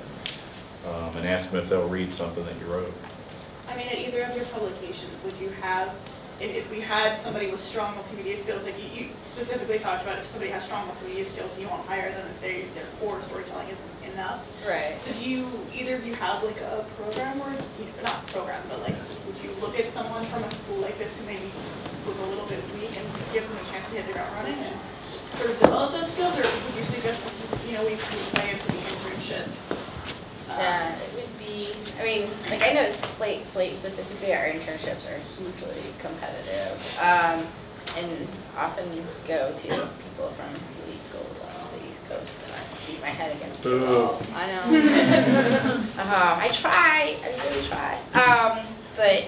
[SPEAKER 2] Um, And ask them if they'll read something that you wrote.
[SPEAKER 11] I mean, at either of your publications, would you have, if, if we had somebody with strong multimedia skills, like you, you specifically talked about if somebody has strong multimedia skills, you won't hire them if they, their core storytelling isn't enough.
[SPEAKER 4] right.
[SPEAKER 11] So do you, either of you have like a program or, you know, not program, but like, would you look at someone from a school like this who maybe was a little bit weak and give them a chance to hit the ground running and sort of develop those skills, or would you suggest this is, you know, we, we play into the internship? uh,
[SPEAKER 4] Yeah, it would be, I mean, like I know Slate, Slate specifically, our internships are hugely competitive. Um, and often go to people from elite schools on the East Coast and I beat my head against the wall. I know. Um, I try, I really try. Um, but,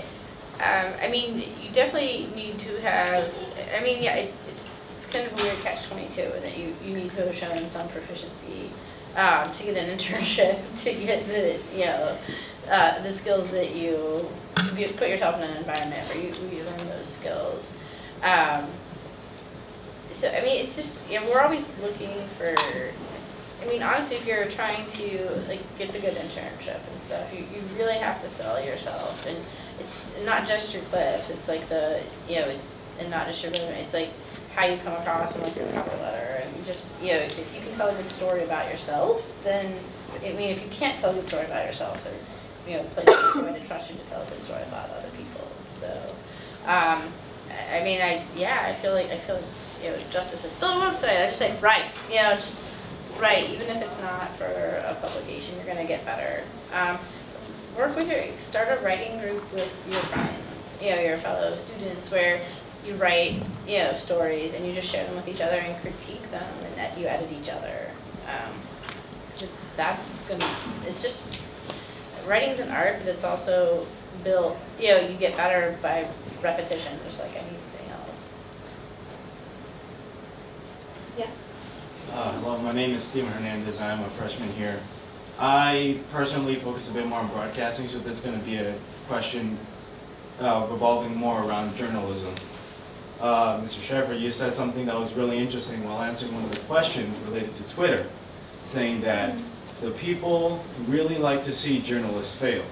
[SPEAKER 4] um, I mean, you definitely need to have, I mean, yeah, it, it's, it's kind of a weird catch twenty-two in that you, you need to have shown some proficiency um, to get an internship, to get the, you know, uh, the skills that you, put yourself in an environment where you, you learn those skills. Um, so, I mean, it's just, know, we're always looking for, I mean, honestly, if you're trying to, like, get the good internship and stuff, you, you really have to sell yourself, and it's not just your clips, it's like the, you know, it's, and not just your resume, it's like how you come across in like your cover letter, and just, you know, if you can tell a good story about yourself, then, I mean, if you can't tell a good story about yourself, then, you know, places are going to trust you to tell a good story about other people, so, um, I mean, I, yeah, I feel like, I feel like, you know, Justice says, build a website, I just say, write, you know, just write, even if it's not for a publication, you're gonna get better. Um, work with your, start a writing group with your friends, you know, your fellow students, where you write, you know, stories and you just share them with each other and critique them and that you edit each other. Um, that's gonna, it's just, writing's an art, but it's also built, you know, you get better by repetition, just like anything else.
[SPEAKER 3] Yes?
[SPEAKER 12] Uh, Hello, my name is Steven Hernandez. I'm a freshman here. I personally focus a bit more on broadcasting, so this is going to be a question uh, revolving more around journalism. Uh, Mr. Schaefer, you said something that was really interesting while answering one of the questions related to Twitter, saying that the people really like to see journalists fail.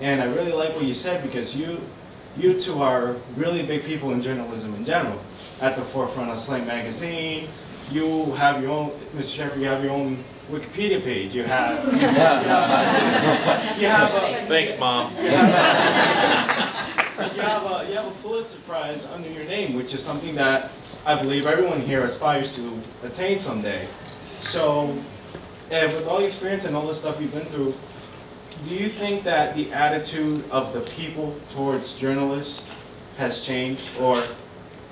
[SPEAKER 12] And I really like what you said because you, you two are really big people in journalism in general, at the forefront of Slate Magazine, you have your own, Mr. Schaefer, you have your own Wikipedia page. You have, you have, you have a,
[SPEAKER 2] Thanks, Mom.
[SPEAKER 12] you have a, you have a Pulitzer Prize under your name, which is something that I believe everyone here aspires to attain someday. So, and with all your experience and all the stuff you've been through, do you think that the attitude of the people towards journalists has changed? Or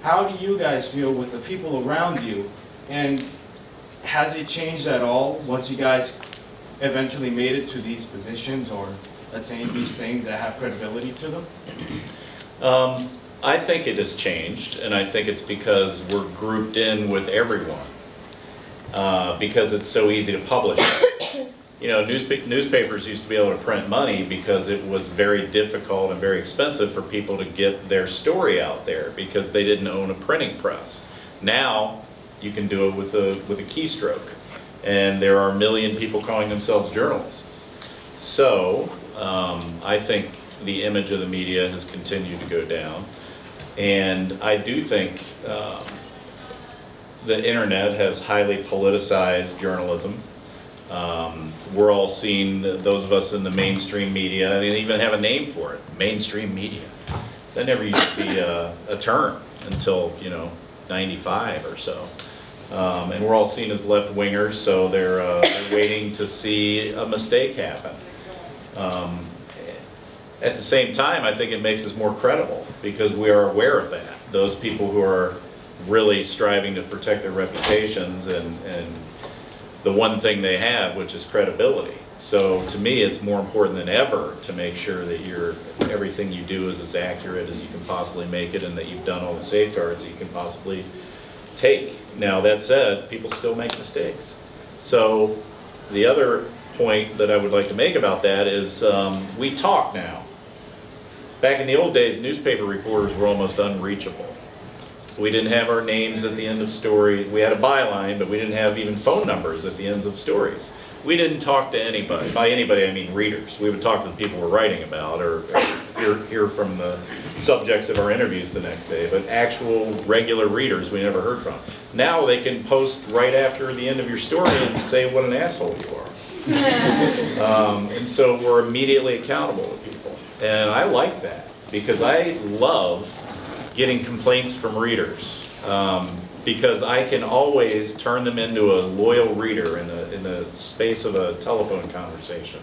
[SPEAKER 12] how do you guys feel with the people around you? And has it changed at all once you guys eventually made it to these positions or attained these things that have credibility to them?
[SPEAKER 2] Um, I think it has changed, and I think it's because we're grouped in with everyone. Uh, because it's so easy to publish. You know, newspa- newspapers used to be able to print money because it was very difficult and very expensive for people to get their story out there because they didn't own a printing press. Now, you can do it with a, with a keystroke. And there are a million people calling themselves journalists. So, um, I think the image of the media has continued to go down. And I do think um, the internet has highly politicized journalism. Um, We're all seeing, those of us in the mainstream media, they even have a name for it, mainstream media. That never used to be a, a term until, you know, 95 or so. Um, And we're all seen as left-wingers, so they're, uh, waiting to see a mistake happen. Um, At the same time, I think it makes us more credible because we are aware of that. Those people who are really striving to protect their reputations and, and the one thing they have, which is credibility. So to me, it's more important than ever to make sure that you're, everything you do is as accurate as you can possibly make it and that you've done all the safeguards you can possibly take. Now, that said, people still make mistakes. So the other point that I would like to make about that is um, we talk now. Back in the old days, newspaper reporters were almost unreachable. We didn't have our names at the end of stories. We had a byline, but we didn't have even phone numbers at the ends of stories. We didn't talk to anybody. By anybody, I mean readers. We would talk to the people we're writing about or, or hear, hear from the subjects of our interviews the next day. But actual regular readers, we never heard from. Now they can post right after the end of your story and say what an asshole you are. Um, and so we're immediately accountable to people. And I like that because I love getting complaints from readers. Um, because I can always turn them into a loyal reader in the, in the space of a telephone conversation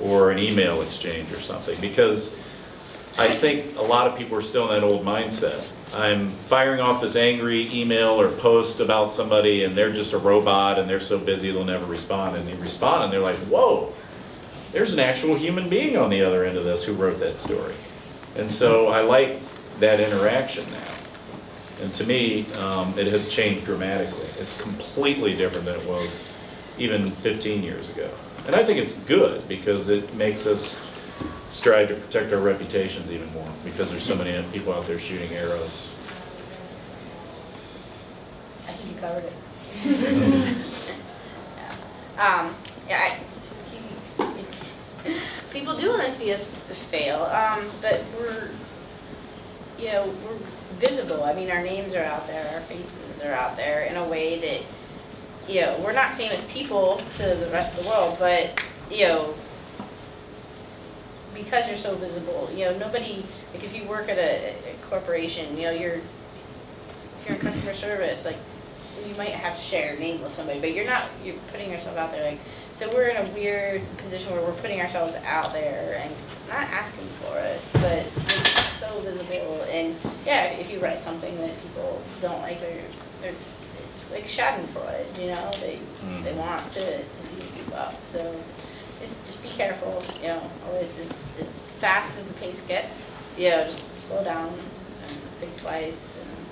[SPEAKER 2] or an email exchange or something. Because I think a lot of people are still in that old mindset. I'm firing off this angry email or post about somebody and they're just a robot and they're so busy they'll never respond. And they respond and they're like, whoa, there's an actual human being on the other end of this who wrote that story. And so I like that interaction now. And to me, um, it has changed dramatically. It's completely different than it was even 15 years ago. And I think it's good because it makes us strive to protect our reputations even more because there's so many people out there shooting arrows.
[SPEAKER 4] I think you covered it. Yeah. Um, yeah, I, it's, people do want to see us fail, um, but we're, you know, we're visible. I mean, our names are out there, our faces are out there in a way that, you know, we're not famous people to the rest of the world, but, you know, because you're so visible, you know, nobody, like if you work at a, a corporation, you know, you're, if you're in customer service, like, you might have to share a name with somebody, but you're not, you're putting yourself out there, like, so we're in a weird position where we're putting ourselves out there and not asking for it, but so visible. And yeah, if you write something that people don't like or, or it's like schadenfreude, you know, they mm. they want to, to see you up. So just, just be careful, you know, always as, as fast as the pace gets, you know, just slow down and think twice. And...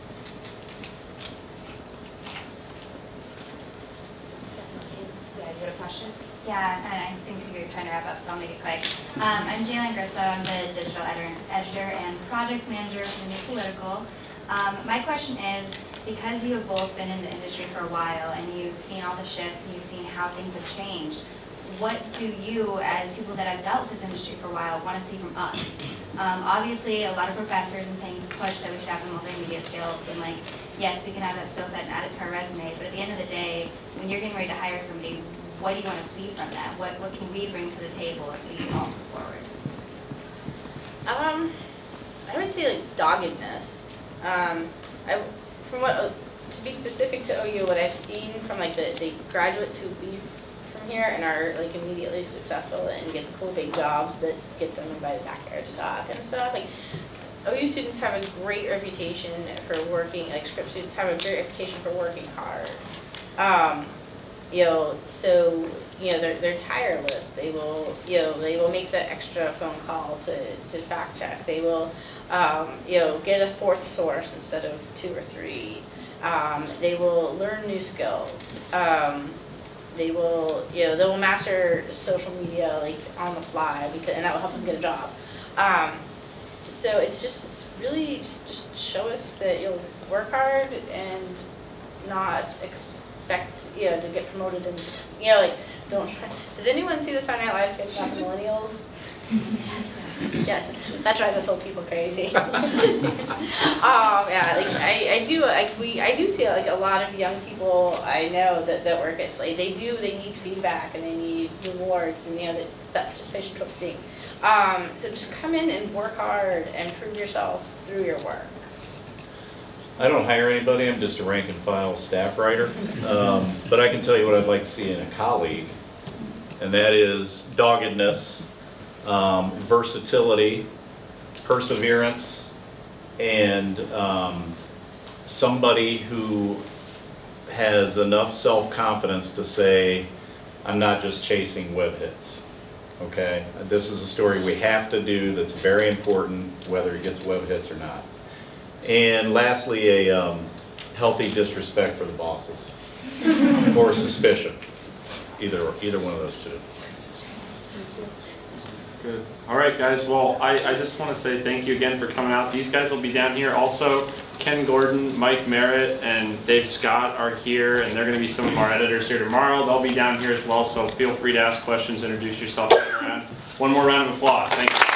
[SPEAKER 3] Yeah, you had a question?
[SPEAKER 13] Yeah, and I think you're trying to wrap up, so I'll make it quick. Um, I'm Jalen Grisso, I'm the digital editor, editor and projects manager for New Political. Um, my question is, because you have both been in the industry for a while and you've seen all the shifts and you've seen how things have changed, what do you, as people that have dealt with this industry for a while, want to see from us? Um, obviously, a lot of professors and things push that we should have the multimedia skills and like, yes, we can have that skill set and add it to our resume, but at the end of the day, when you're getting ready to hire somebody, what do you want to see from that? What, what can we bring to the table as we all move forward?
[SPEAKER 4] Um, I would say like doggedness. Um, I, from what, to be specific to OU, what I've seen from like the, the graduates who leave from here and are like immediately successful and get the cool big jobs that get them invited back here to talk and stuff, like OU students have a great reputation for working, like Scripps students have a great reputation for working hard. Um, you know, so, you know, they're, they're tireless. They will, you know, they will make the extra phone call to, to fact check. They will, um, you know, get a fourth source instead of two or three. Um, they will learn new skills. Um, they will, you know, they will master social media like on the fly because, and that will help them get a job. Um, so it's just, it's really just, just show us that you'll work hard and not expect, you know, to get promoted and, you know, like, don't try. Did anyone see the Saturday Night Live sketch about the millennials? Yes, yes, that drives us old people crazy. Um, yeah, like, I, I do, like, we, I do see like a lot of young people I know that, that work at Slate, they do, they need feedback and they need rewards and, you know, that, that participation thing. Um, so just come in and work hard and prove yourself through your work.
[SPEAKER 2] I don't hire anybody, I'm just a rank and file staff writer. Um, But I can tell you what I'd like to see in a colleague, and that is doggedness, um, versatility, perseverance, and um, somebody who has enough self-confidence to say, I'm not just chasing web hits. Okay? This is a story we have to do that's very important, whether it gets web hits or not. And lastly, a um, healthy disrespect for the bosses, or suspicion, either, either one of those two.
[SPEAKER 1] Good. All right, guys. Well, I, I just want to say thank you again for coming out. These guys will be down here. Also, Ken Gordon, Mike Merritt, and Dave Scott are here, and they're going to be some of our editors here tomorrow. They'll be down here as well, so feel free to ask questions, introduce yourself. One more round of applause. Thank you.